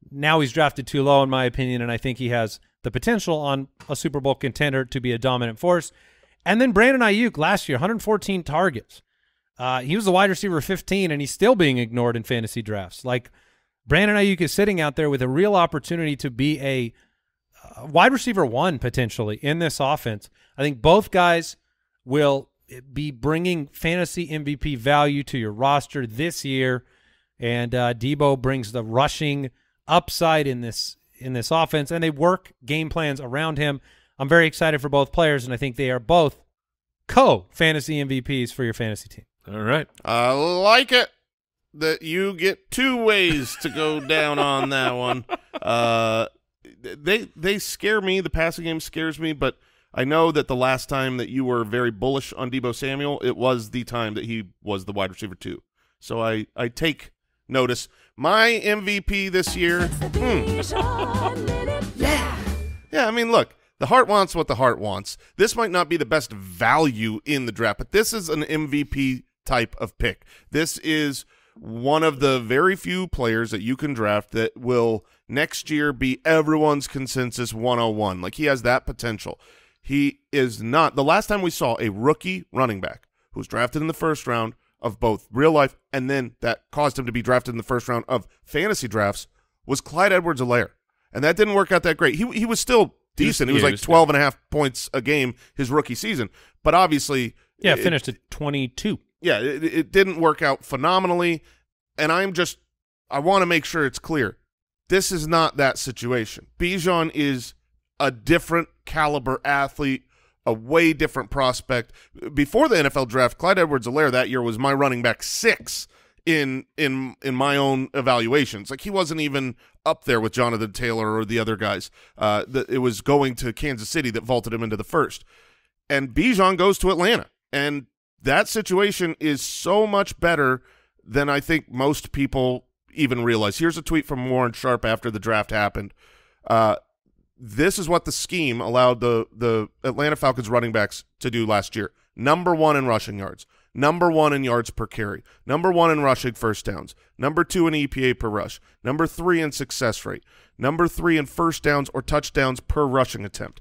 Now he's drafted too low, in my opinion, and I think he has the potential on a Super Bowl contender to be a dominant force. And then Brandon Aiyuk last year, 114 targets. Uh, he was the wide receiver 15, and he's still being ignored in fantasy drafts. Like Brandon Aiyuk is sitting out there with a real opportunity to be a uh, wide receiver one potentially in this offense. I think both guys will be bringing fantasy MVP value to your roster this year, and uh, Deebo brings the rushing upside in this in this offense, and they work game plans around him. I'm very excited for both players, and I think they are both co fantasy MVPs for your fantasy team. All right. I like it that you get two ways to go [LAUGHS] down on that one. Uh, they they scare me. The passing game scares me, but I know that the last time that you were very bullish on Deebo Samuel, it was the time that he was the wide receiver too. So I I take notice. My MVP this year. hmm. [LAUGHS] Yeah, I mean, look, the heart wants what the heart wants. This might not be the best value in the draft, but this is an MVP type of pick. This is one of the very few players that you can draft that will next year be everyone's consensus 101. Like he has that potential. He is not the last time we saw a rookie running back who was drafted in the first round of both real life and then that caused him to be drafted in the first round of fantasy drafts was Clyde Edwards-Helaire. And that didn't work out that great. He he was still decent. He was yeah, like was 12 and a half points a game his rookie season. But obviously Yeah, it- finished at 22. yeah, it, it didn't work out phenomenally, and I'm just I want to make sure it's clear. This is not that situation. Bijan is a different caliber athlete, a way different prospect. Before the NFL draft, Clyde Edwards-Helaire that year was my running back six in in in my own evaluations. Like he wasn't even up there with Jonathan Taylor or the other guys. Uh, the, it was going to Kansas City that vaulted him into the first and Bijan goes to Atlanta. And that situation is so much better than I think most people even realize. Here's a tweet from Warren Sharp after the draft happened. Uh, this is what the scheme allowed the the Atlanta Falcons running backs to do last year. Number one in rushing yards, number one in yards per carry, number one in rushing first downs, number two in EPA per rush, number three in success rate, number three in first downs or touchdowns per rushing attempt.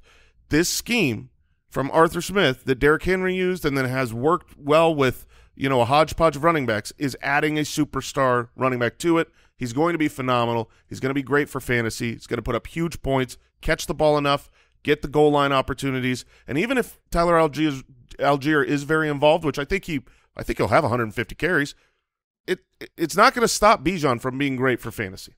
This scheme from Arthur Smith that Derrick Henry used and then has worked well with, you know, a hodgepodge of running backs is adding a superstar running back to it. He's going to be phenomenal. He's going to be great for fantasy. He's going to put up huge points, catch the ball enough, get the goal line opportunities, and even if Tyler Allgeier, Allgeier is very involved, which I think he, I think he'll have 150 carries. It it's not going to stop Bijan from being great for fantasy.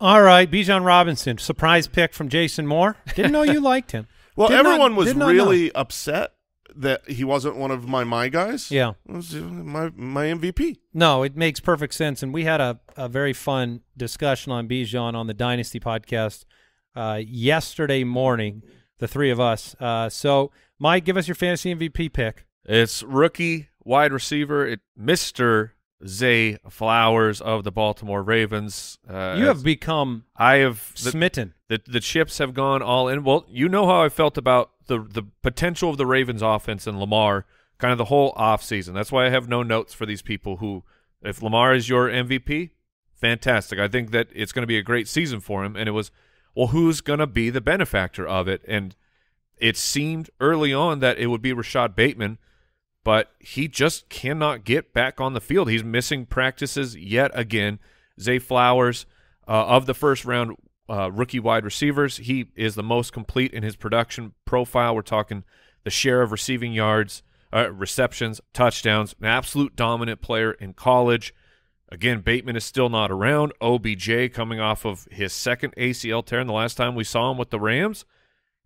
All right, Bijan Robinson, surprise pick from Jason Moore. Didn't know you [LAUGHS] liked him. Well, Did not- everyone was not really upset that he wasn't one of my my guys. Yeah. Was uh, my my MVP. No, it makes perfect sense. And we had a, a very fun discussion on Bijan on the Dynasty podcast uh, yesterday morning, the three of us. Uh, so, Mike, give us your fantasy MVP pick. It's rookie wide receiver, it, Mr. Zay Flowers of the Baltimore Ravens. Uh, you have become I have the, smitten. The the chips have gone all in. Well, you know how I felt about the the potential of the Ravens offense and Lamar kind of the whole offseason. That's why I have no notes for these people who if Lamar is your MVP, fantastic. I think that it's going to be a great season for him and it was well, who's going to be the benefactor of it? And it seemed early on that it would be Rashod Bateman, but he just cannot get back on the field. He's missing practices yet again. Zay Flowers, uh, of the first round uh, rookie wide receivers, he is the most complete in his production profile. We're talking the share of receiving yards, uh, receptions, touchdowns, an absolute dominant player in college. Again, Bateman is still not around. OBJ coming off of his second ACL tear. And the last time we saw him with the Rams,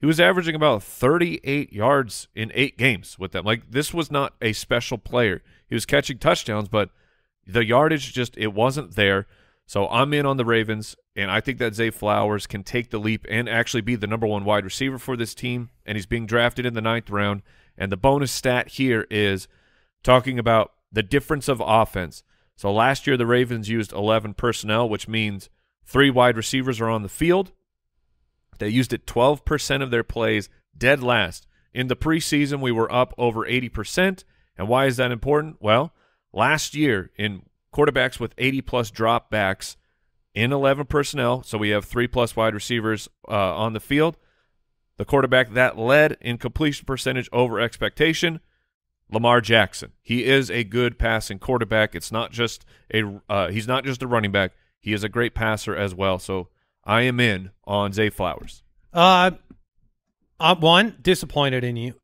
he was averaging about 38 yards in eight games with them. Like this was not a special player. He was catching touchdowns, but the yardage just it wasn't there. So I'm in on the Ravens, and I think that Zay Flowers can take the leap and actually be the number one wide receiver for this team. And he's being drafted in the ninth round. And the bonus stat here is talking about the difference of offense. So last year the Ravens used 11 personnel, which means three wide receivers are on the field. They used it 12% of their plays, dead last. In the preseason, we were up over 80%. And why is that important? Well, last year in quarterbacks with 80 plus dropbacks in 11 personnel, so we have three plus wide receivers uh, on the field. The quarterback that led in completion percentage over expectation, Lamar Jackson. He is a good passing quarterback. It's not just a uh, he's not just a running back. He is a great passer as well. So I am in on Zay Flowers. Uh, I'm one disappointed in you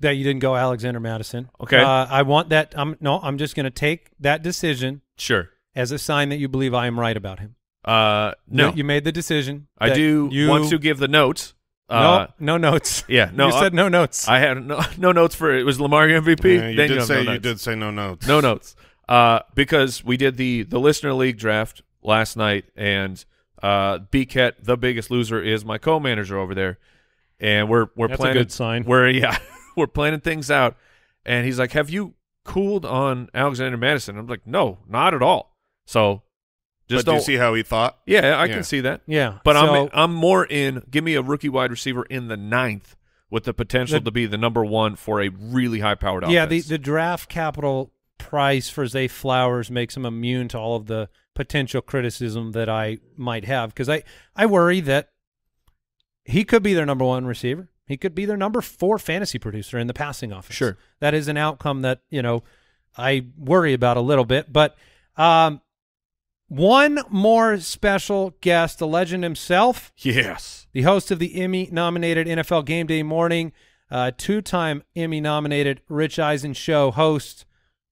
that you didn't go Alexander Mattison. Okay. Uh, I want that. I'm no. I'm just going to take that decision Sure. as a sign that you believe I am right about him. Uh, no, you, you made the decision. I do You, want to give the notes. Uh, no, no notes. [LAUGHS] Yeah, no. you said no notes. I had no no notes for it. Was Lamar your MVP? Yeah, you Then did have say no you notes. did say no notes. No notes. Uh, because we did the the listener league draft last night, and uh, BCAT, the biggest loser, is my co-manager over there, and we're we're That's a planning. good sign. We're [LAUGHS] yeah, we're planning things out, and he's like, "Have you cooled on Alexander Mattison?" I'm like, "No, not at all." So just but do you don't see how he thought? Yeah, I Yeah. can see that. Yeah, but I'm I'm more in. Give me a rookie wide receiver in the ninth with the potential The- to be the number one for a really high powered yeah, the offense. the draft capital price for Zay Flowers makes him immune to all of the potential criticism that I might have because I I worry that he could be their number one receiver. He could be their number four fantasy producer in the passing offense. Sure. that is an outcome that you know I worry about a little bit. But um, one more special guest, the legend himself. yes. the host of the Emmy nominated NFL Game Day Morning, uh, two time Emmy nominated Rich Eisen show host.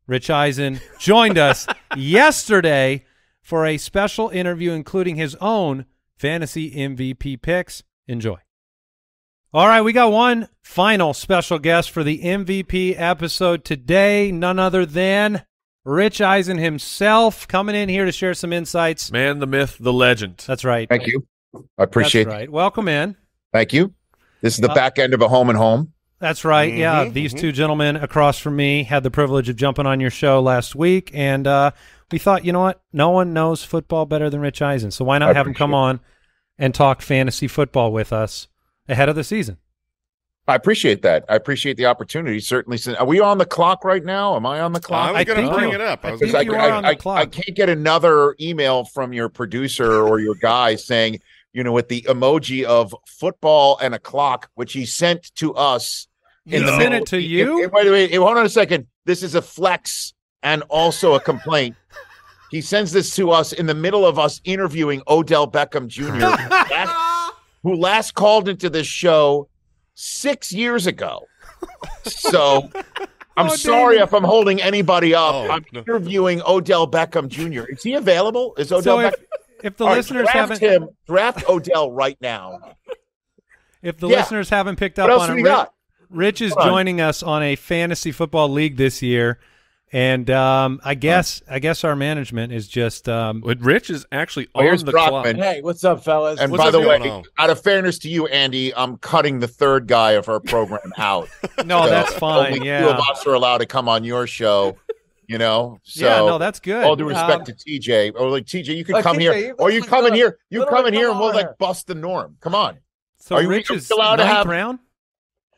Rich Eisen joined [LAUGHS] us yesterday for a special interview, including his own fantasy MVP picks. Enjoy. All right, we got one final special guest for the MVP episode today, none other than Rich Eisen himself coming in here to share some insights. Man, the myth, the legend. That's right. Thank you. I appreciate That's right. Welcome in. Thank you. This is the Uh, back end of a home and home. That's right. Yeah, Mhm, these mhm. two gentlemen across from me had the privilege of jumping on your show last week, and uh, we thought, you know what? No one knows football better than Rich Eisen, so why not I have him come appreciate on and talk fantasy football with us ahead of the season? I appreciate that. I appreciate the opportunity. Certainly. Since, are we on the clock right now? Am I on the I clock? was I going to bring it up. I was think gonna you bring are it on up. the clock. I can't get another email from your producer or your guy saying, you know, with the emoji of football and a clock, which he sent to us. He in the sent middle- it to you? it- wait, wait, hold on a second. This is a flex and also a complaint. He sends this to us in the middle of us interviewing Odell Beckham Jr., who last called into this show six years ago. [LAUGHS] So I'm Oh, sorry David. if I'm holding anybody up. Oh, I'm no. interviewing Odell Beckham Jr. Is he available? Is Odell So if, Beckham? if the All right, listeners draft haven't him, draft Odell right now. if the Yeah. listeners haven't picked up What else on it, Rich? Rich is joining us on a fantasy football league this year, and um, I guess I guess our management is just um, Rich is actually Oh, on here's the clock. Brockman. Hey, what's up, fellas? And What's by the way, on? out of fairness to you, Andy, I'm cutting the third guy of our program [LAUGHS] out. no, So that's fine. Only Yeah, two of us are allowed to come on your show. You know, so yeah, no, that's good. all due respect Um, to TJ, or like TJ, you can Look, come TJ, here, you or you can come in here, you literally come in here, and we'll like bust the norm. Come on, so Are you Rich is allowed to have- round.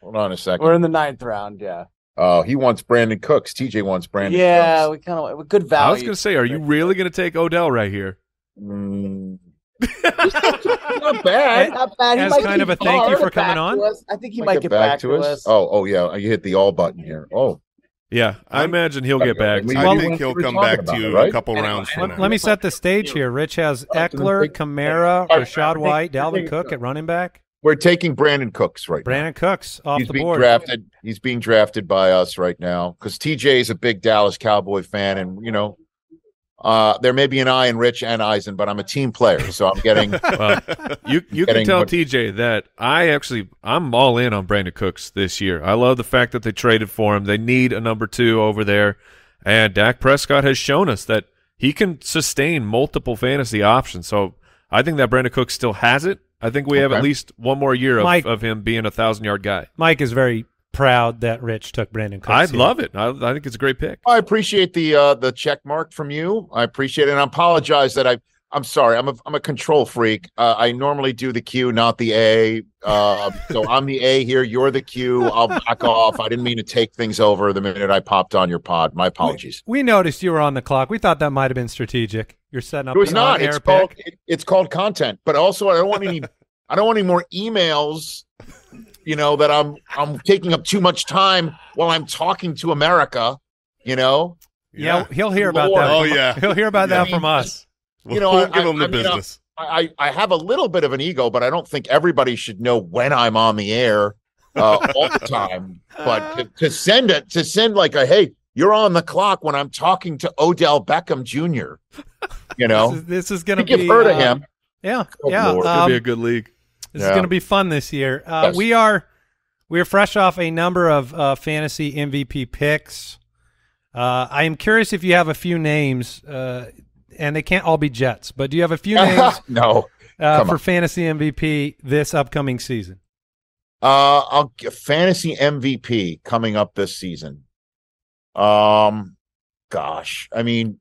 hold on a second. We're in the ninth round. Yeah. Oh, he wants Brandin Cooks. TJ wants Brandin. yeah, Cooks. we kind of good value. I was going to say, are you really going to take Odell right here? Mm, [LAUGHS] Not bad. Not bad. He As might kind of a thank you for coming on? I think he might, get, back, to us. Oh, oh yeah. You hit the all button here. Oh, Yeah, I imagine he'll get back. To I you. think he'll come back to you right? a couple rounds from now. let me set the stage here. Rich has Ekeler, Kamara, Rachaad White, Dalvin Cook at running back. We're taking Brandin Cooks right now. Brandin Cooks off He's the being board. drafted. He's being drafted by us right now because TJ is a big Dallas Cowboy fan, and you know, uh, there may be an I in Rich and Eisen, but I'm a team player, so I'm getting. [LAUGHS] Well, you you can tell what- TJ that I actually I'm all in on Brandin Cooks this year. I love the fact that they traded for him. They need a number two over there, and Dak Prescott has shown us that he can sustain multiple fantasy options. So I think that Brandin Cooks still has it. I think we have at least one more year of, Mike- of him being a thousand yard guy. Mike is very proud that Rich took Brandin Cooks. I here. love it. I, I think it's a great pick. I appreciate the uh, the check mark from you. I appreciate it, and I apologize that I. I'm sorry. I'm a I'm a control freak. Uh, I normally do the Q, not the A. Uh, so [LAUGHS] I'm the A here. You're the Q. I'll back off. I didn't mean to take things over the minute I popped on your pod. My apologies. We noticed you were on the clock. We thought that might have been strategic. You're setting up. It was the not. on-air It's called it- it's called content. But also, I don't want any. [LAUGHS] I don't want any more emails. You know that I'm I'm taking up too much time while I'm talking to America. You know. Yeah, he'll hear about that. Oh, yeah. he'll hear about Yeah. that from us. You know, we'll I- give him I- the I mean, uh, business. I, I have a little bit of an ego, but I don't think everybody should know when I'm on the air uh, all the [LAUGHS] time. But to, to send it, to send like a hey, you're on the clock when I'm talking to Odell Beckham Jr. You [LAUGHS] know, This is, this is going to think be. you've heard of uh, him. Yeah, Oh, yeah. Lord. It'll um, be a good league. This is going to be fun this year. Uh, Yes. We are we are fresh off a number of uh, fantasy MVP picks. Uh, I am curious if you have a few names, uh, and they can't all be Jets, but do you have a few [LAUGHS] names no, uh, for on. fantasy MVP this upcoming season? Uh, I'll fantasy MVP coming up this season. Um, gosh, I mean,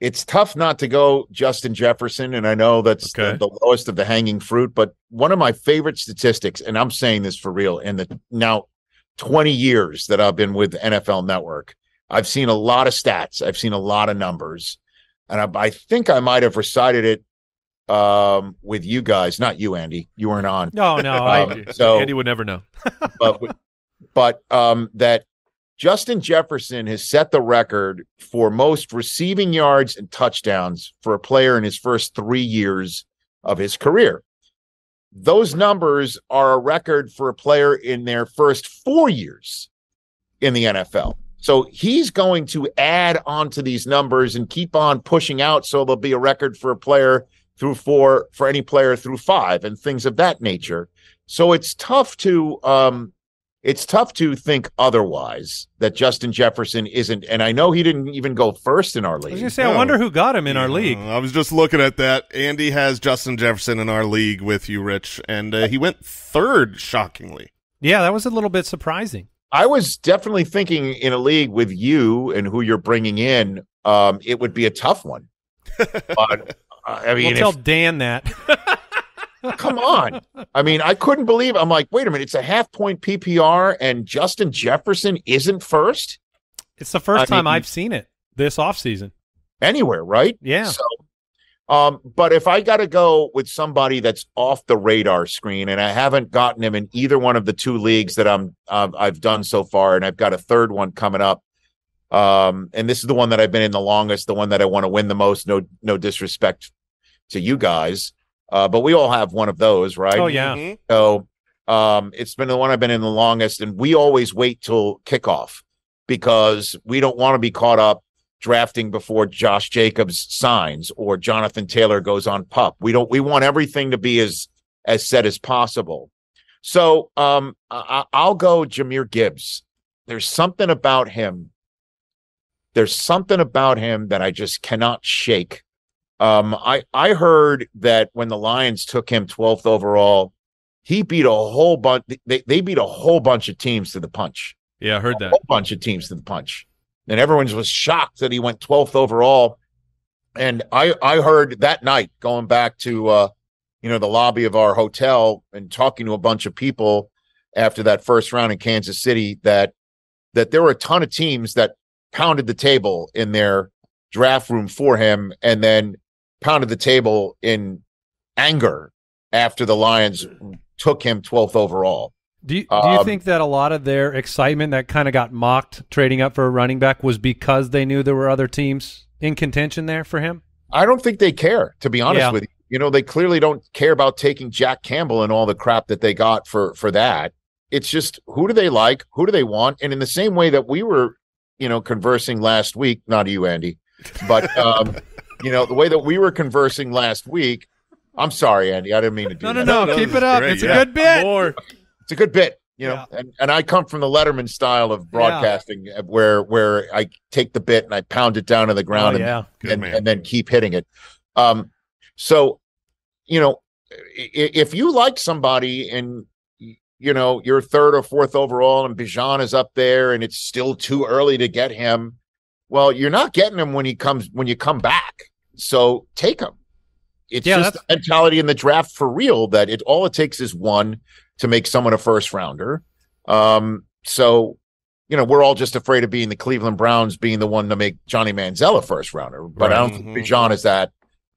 it's tough not to go Justin Jefferson, and I know that's Okay. the, the lowest of the hanging fruit. But one of my favorite statistics, and I'm saying this for real, in the now 20 years that I've been with NFL Network, I've seen a lot of stats, I've seen a lot of numbers, and I, I think I might have recited it um with you guys not you andy you weren't on No, no. [LAUGHS] Um, I, so Andy would never know. [LAUGHS] but but um that Justin Jefferson has set the record for most receiving yards and touchdowns for a player in his first 3 years of his career. Those numbers are a record for a player in their first 4 years in the NFL. So he's going to add on to these numbers and keep on pushing out so there'll be a record for a player through 4 for any player through 5 and things of that nature. So it's tough to um it's tough to think otherwise that Justin Jefferson isn't and I know he didn't even go first in our I was league. going to say, I wonder who got him in our league. I was just looking at that. Andy has Justin Jefferson in our league with you, Rich, and uh, he went third, shockingly. Yeah, that was a little bit surprising. I was definitely thinking in a league with you and who you're bringing in, um, it would be a tough one. [LAUGHS] But uh, I mean, we'll tell if- Dan that. [LAUGHS] come on. I mean, I couldn't believe. I'm like, wait a minute, it's a half point PPR, and Justin Jefferson isn't first It's the first I time mean- I've seen it this offseason. anywhere, right? Yeah. So, um, but if I got to go with somebody that's off the radar screen, and I haven't gotten him in either one of the two leagues that I'm uh, I've done so far, and I've got a third one coming up. Um, and this is the one that I've been in the longest, the one that I want to win the most. No, no disrespect to you guys, uh, but we all have one of those, right? Oh, yeah. Mhm. So um, it's been the one I've been in the longest, and we always wait till kickoff because we don't want to be caught up drafting before Josh Jacobs signs or Jonathan Taylor goes on pup. We don't. We want everything to be as as set as possible. So um, I, I'll go Jahmyr Gibbs. There's something about him. There's something about him that I just cannot shake. Um, I I heard that when the Lions took him 12th overall, he beat a whole bunch. They they beat a whole bunch of teams to the punch. Yeah, I heard A that. A whole bunch of teams to the punch, and everyone was shocked that he went 12th overall. And I I heard that night going back to uh, you know the lobby of our hotel and talking to a bunch of people after that first round in Kansas City that that there were a ton of teams that pounded the table in their draft room for him and then pounded the table in anger after the Lions took him 12th overall. Do you, do you Um, think that a lot of their excitement that kind of got mocked trading up for a running back was because they knew there were other teams in contention there for him? I don't think they care, to be honest Yeah. with you. You know, they clearly don't care about taking Jack Campbell and all the crap that they got for for that. It's just who do they like? Who do they want? And in the same way that we were, you know, conversing last week, not you, Andy, but um, [LAUGHS] you know, the way that we were conversing last week. I'm sorry, Andy. I didn't mean to do No, no, that. no. keep it up. it's a good bit. More. It's a good bit, you know. And and I come from the Letterman style of broadcasting, uh, where where I take the bit and I pound it down to the ground, Oh, and, yeah. Good and, man. and then keep hitting it. Um, so you know, if you like somebody and you know you're third or fourth overall, and Bijan is up there, and it's still too early to get him, well, you're not getting him when he comes when you come back. So take him. It's Yeah, just that's- the mentality in the draft for real that it all it takes is one to make someone a first rounder. Um, so you know, we're all just afraid of being the Cleveland Browns being the one to make Johnny Manziel a first rounder, but I don't think Bijan is that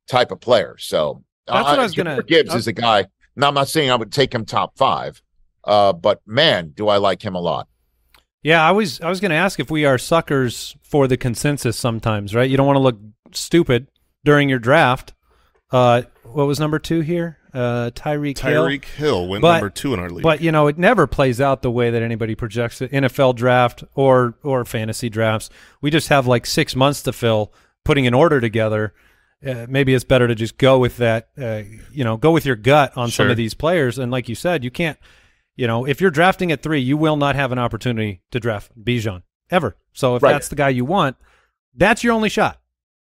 type of player. So That's what I was gonna- Gibbs I- is a guy. Now I'm not saying I would take him top five, uh, but man, do I like him a lot. Yeah, I was I was going to ask if we are suckers for the consensus sometimes, right? You don't want to look stupid during your draft. Uh, what was number two here? Uh, Tyreek Hill. Tyreek Hill went But- number two in our league. But you know, it never plays out the way that anybody projects it. NFL draft or or fantasy drafts, we just have like six months to fill putting an order together. Uh, maybe it's better to just go with that. Uh, you know, go with your gut on some of these players. And like you said, you can't. You know, if you're drafting at three, you will not have an opportunity to draft Bijan ever. So if Right. that's the guy you want, that's your only shot.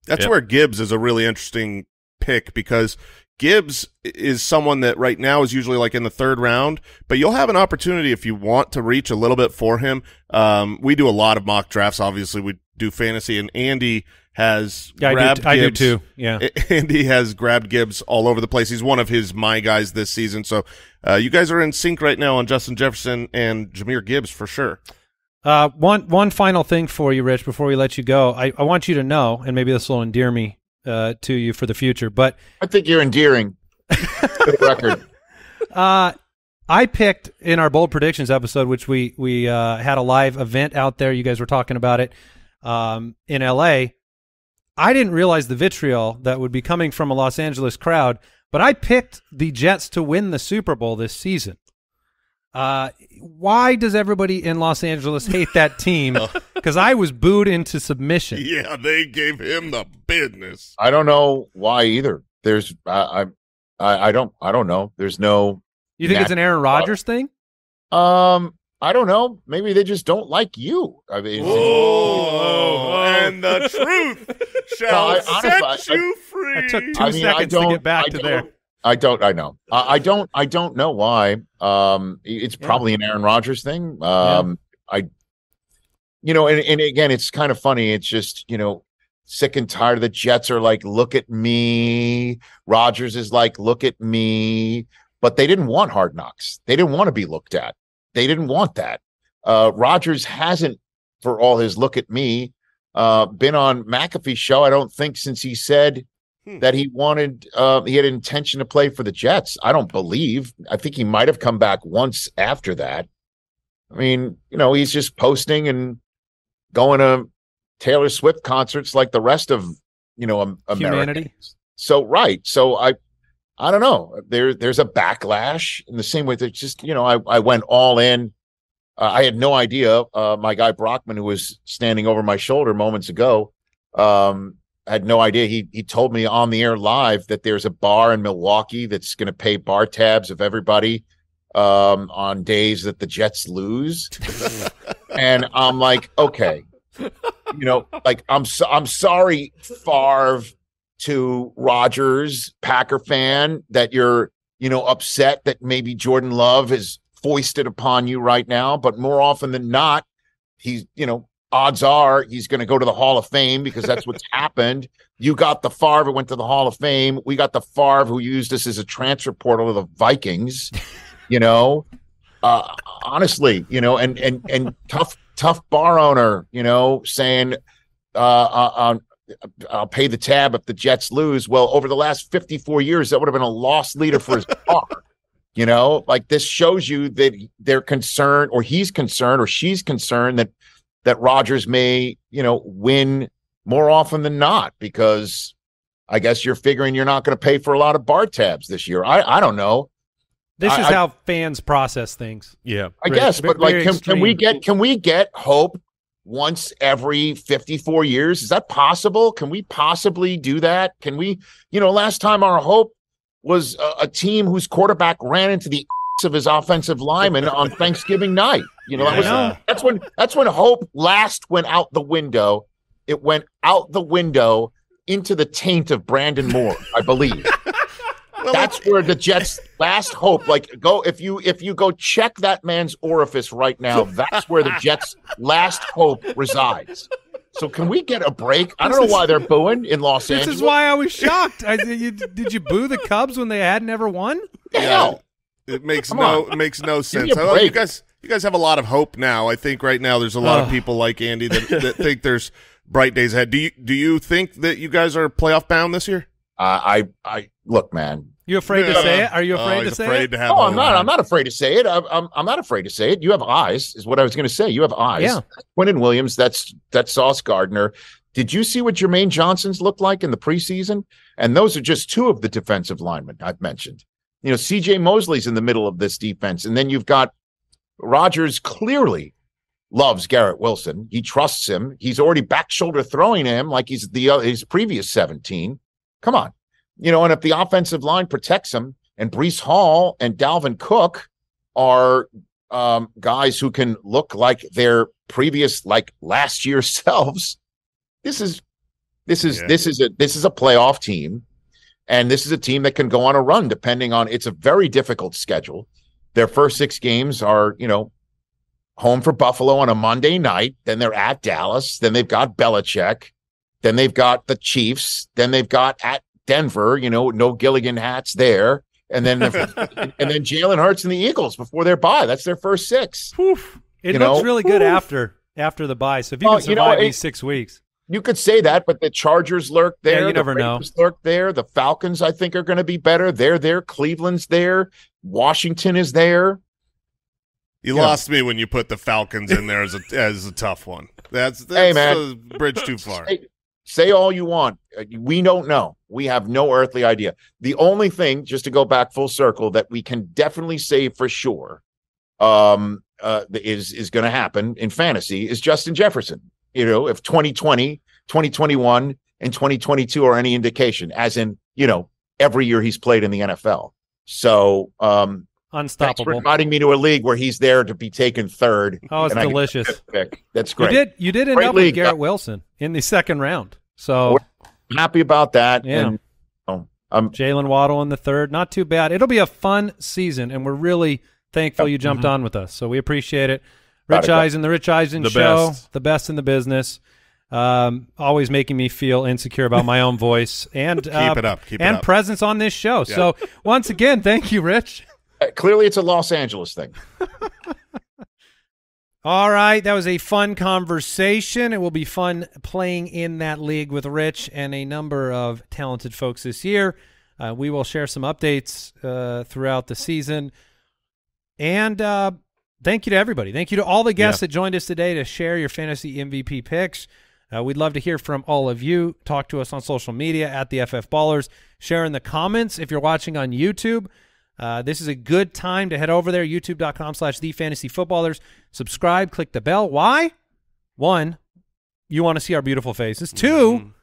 That's Yep. where Gibbs is a really interesting pick because Gibbs is someone that right now is usually like in the third round, but you'll have an opportunity if you want to reach a little bit for him. Um, we do a lot of mock drafts. Obviously, we do fantasy, and Andy has Yeah, I do grabbed t- I do Gibbs. too, yeah. [LAUGHS] Andy has grabbed Gibbs all over the place. He's one of his my guys this season. So uh, you guys are in sync right now on Justin Jefferson and Jahmyr Gibbs for sure. Uh, one one final thing for you, Rich, before we let you go. I, I want you to know, and maybe this will endear me uh, to you for the future. But I think you're endearing. for record. [LAUGHS] [LAUGHS] uh, I picked in our bold predictions episode, which we we uh, had a live event out there. You guys were talking about it um, in L.A. I didn't realize the vitriol that would be coming from a Los Angeles crowd, but I picked the Jets to win the Super Bowl this season. Uh, why does everybody in Los Angeles hate that [LAUGHS] team? Because I was booed into submission. Yeah, they gave him the business. I don't know why either. There's I I I I don't I don't know. There's no. You think it's an Aaron Rodgers thing? Um, I don't know. Maybe they just don't like you. I mean, Oh, and the [LAUGHS] truth shall No, I- honestly, set I- you free. I took two I mean, I seconds to don't- get back I to don't- there. I don't. I know. I, I don't. I don't know why. Um, it's probably an Aaron Rodgers thing. Um, I, you know, and, and again, it's kind of funny. It's just you know, sick and tired of the Jets are like, look at me. Rodgers is like, look at me. But they didn't want hard knocks. They didn't want to be looked at. They didn't want that. Uh, Rodgers hasn't, for all his look at me, uh, been on McAfee's show. I don't think since he said that he wanted uh he had intention to play for the Jets. I don't believe. I think he might have come back once after that. I mean, you know, he's just posting and going to Taylor Swift concerts like the rest of, you know, America. Humanity. So right. So I I don't know. There there's a backlash in the same way that just, you know, I I went all in. Uh, I had no idea. Uh, my guy Brockman, who was standing over my shoulder moments ago, um, had no idea. He he told me on the air live that there's a bar in Milwaukee that's going to pay bar tabs of everybody um, on days that the Jets lose, and I'm like, okay, you know, like I'm so, I'm sorry, Favre to Rodgers, Packer fan, that you're you know upset that maybe Jordan Love is foisted upon you right now, but more often than not, he's you know odds are he's going to go to the Hall of Fame because that's what's [LAUGHS] happened. You got the Favre who went to the Hall of Fame. We got the Favre who used us as a transfer portal to the Vikings. [LAUGHS] You know, uh, honestly, you know, and and and [LAUGHS] tough tough bar owner, you know, saying uh, uh, on I'll pay the tab if the Jets lose. Well, over the last 54 years, that would have been a lost leader for his [LAUGHS] car. You know, like this shows you that they're concerned, or he's concerned, or she's concerned that that Rodgers may, you know, win more often than not because I guess you're figuring you're not going to pay for a lot of bar tabs this year. I I don't know. This I- is I- how fans process things. Yeah. I Very- guess, but like, can, can we get can we get hope once every fifty four years? Is that possible? Can we possibly do that? Can we? You know, last time our hope was a, a team whose quarterback ran into the [LAUGHS] of his offensive lineman on Thanksgiving night. You know, that was Yeah. that's when that's when hope last went out the window. It went out the window into the taint of Brandon Moore, I believe. That's where the Jets' last hope. Like, go if you if you go check that man's orifice right now. That's where the Jets' last hope resides. So, can we get a break? I don't know why they're booing in Los Angeles. This is why I was shocked. I, you, did you boo the Cubs when they had never won? The hell? It makes Come no on. it makes no Give me sense. a I love you guys you guys have a lot of hope now. I think right now there's a lot of people like Andy that, that think there's bright days ahead. Do you do you think that you guys are playoff bound this year? Uh, I I look, man. You afraid to say it? Are you Oh, afraid he's to say afraid it? to Oh, I'm hope. not. I'm not afraid to say it. I'm, I'm. I'm not afraid to say it. You have eyes, is what I was going to say. You have eyes. Yeah. Quinnen Williams. That's that's Sauce Gardner. Did you see what Jermaine Johnson's looked like in the preseason? And those are just two of the defensive linemen I've mentioned. You know, C.J. Mosley's in the middle of this defense, and then you've got Rodgers. Clearly, loves Garrett Wilson. He trusts him. He's already back shoulder throwing him like he's the uh, his previous 17. Come on. You know, and if the offensive line protects him and Breece Hall and Dalvin Cook are um, guys who can look like their previous like last year [LAUGHS] selves, this is this is Yeah. this is a this is a playoff team and this is a team that can go on a run depending on it's a very difficult schedule. Their first 6 games are, you know, home for Buffalo on a Monday night. Then they're at Dallas. Then they've got Belichick. Then they've got the Chiefs. Then they've got at Denver. You know, no Gilligan hats there. And then [LAUGHS] and then Jalen Hurts and the Eagles before their bye. That's their first six. It You looks know? really good after after the bye. So if you Well, can you know, survive it- these six weeks, You could say that, but the Chargers lurk Yeah, there. you the never know. Lurk there. The Falcons, I think, are going to be better. They're there. Cleveland's there. Washington is there. You Yeah. lost me when you put the Falcons in there as a as a tough one. That's that's Hey, man. a bridge too far. Say, say all you want. Uh, We don't know. We have no earthly idea. The only thing, just to go back full circle, that we can definitely say for sure um, uh, is is going to happen in fantasy is Justin Jefferson. You know, if 2020, 2021, and 2022 are any indication, as in, you know, every year he's played in the NFL. So, um, Thanks for unstoppable. inviting me to a league where he's there to be taken third. Oh, it's and I get delicious. the pick. That's You great. did you did end Great up with league. Garrett Wilson in the second round. So I'm happy about that. Yeah. And, oh, I'm Jalen Waddle in the third, not too bad. It'll be a fun season, and we're really thankful you jumped on with us. So we appreciate it. Rich. Eisen, the Rich Eisen The Show, best. the best in the business. Um, always making me feel insecure about my own voice and [LAUGHS] uh, it up, keep it and up. presence on this show. So once again, thank you, Rich. Uh, clearly it's a Los Angeles thing. [LAUGHS] All right, that was a fun conversation. It will be fun playing in that league with Rich and a number of talented folks this year. Uh, we will share some updates uh, throughout the season. And uh, thank you to everybody. Thank you to all the guests Yeah. that joined us today to share your fantasy MVP picks. Uh, we'd love to hear from all of you. Talk to us on social media at the FF Ballers. Share in the comments if you're watching on YouTube. Uh, this is a good time to head over there, youtube.com slash the fantasy footballers. Subscribe, click the bell. Why? One, you want to see our beautiful faces. 2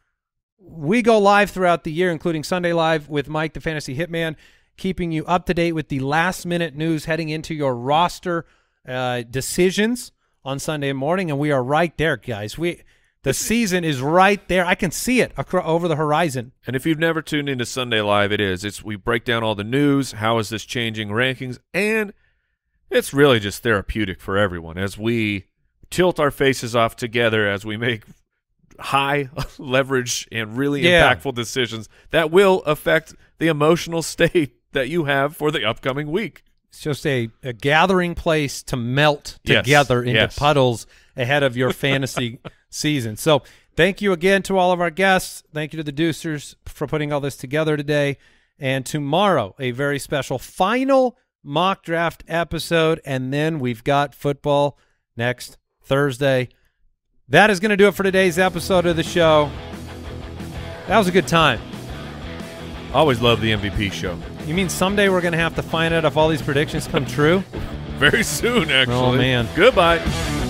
we go live throughout the year, including Sunday Live with Mike, the fantasy hitman, keeping you up to date with the last minute news heading into your roster uh, decisions on Sunday morning. And we are right there, guys. We the season is right there. I can see it acro- over the horizon. And if you've never tuned into Sunday Live, it is. It's we break down all the news. How is this changing rankings? And it's really just therapeutic for everyone as we tilt our faces off together as we make high [LAUGHS] leverage and really Yeah. impactful decisions that will affect the emotional [LAUGHS] state that you have for the upcoming week. It's just a, a gathering place to melt Yes, together into yes. puddles ahead of your fantasy season. So Thank you again to all of our guests. Thank you to the Deucers for putting all this together today. And tomorrow, a very special final mock draft episode. And then we've got football next Thursday. That is going to do it for today's episode of the show. That was a good time. Always love the MVP show. You mean someday we're going to have to find out if all these predictions come true? [LAUGHS] Very soon, actually. Oh, man. Goodbye.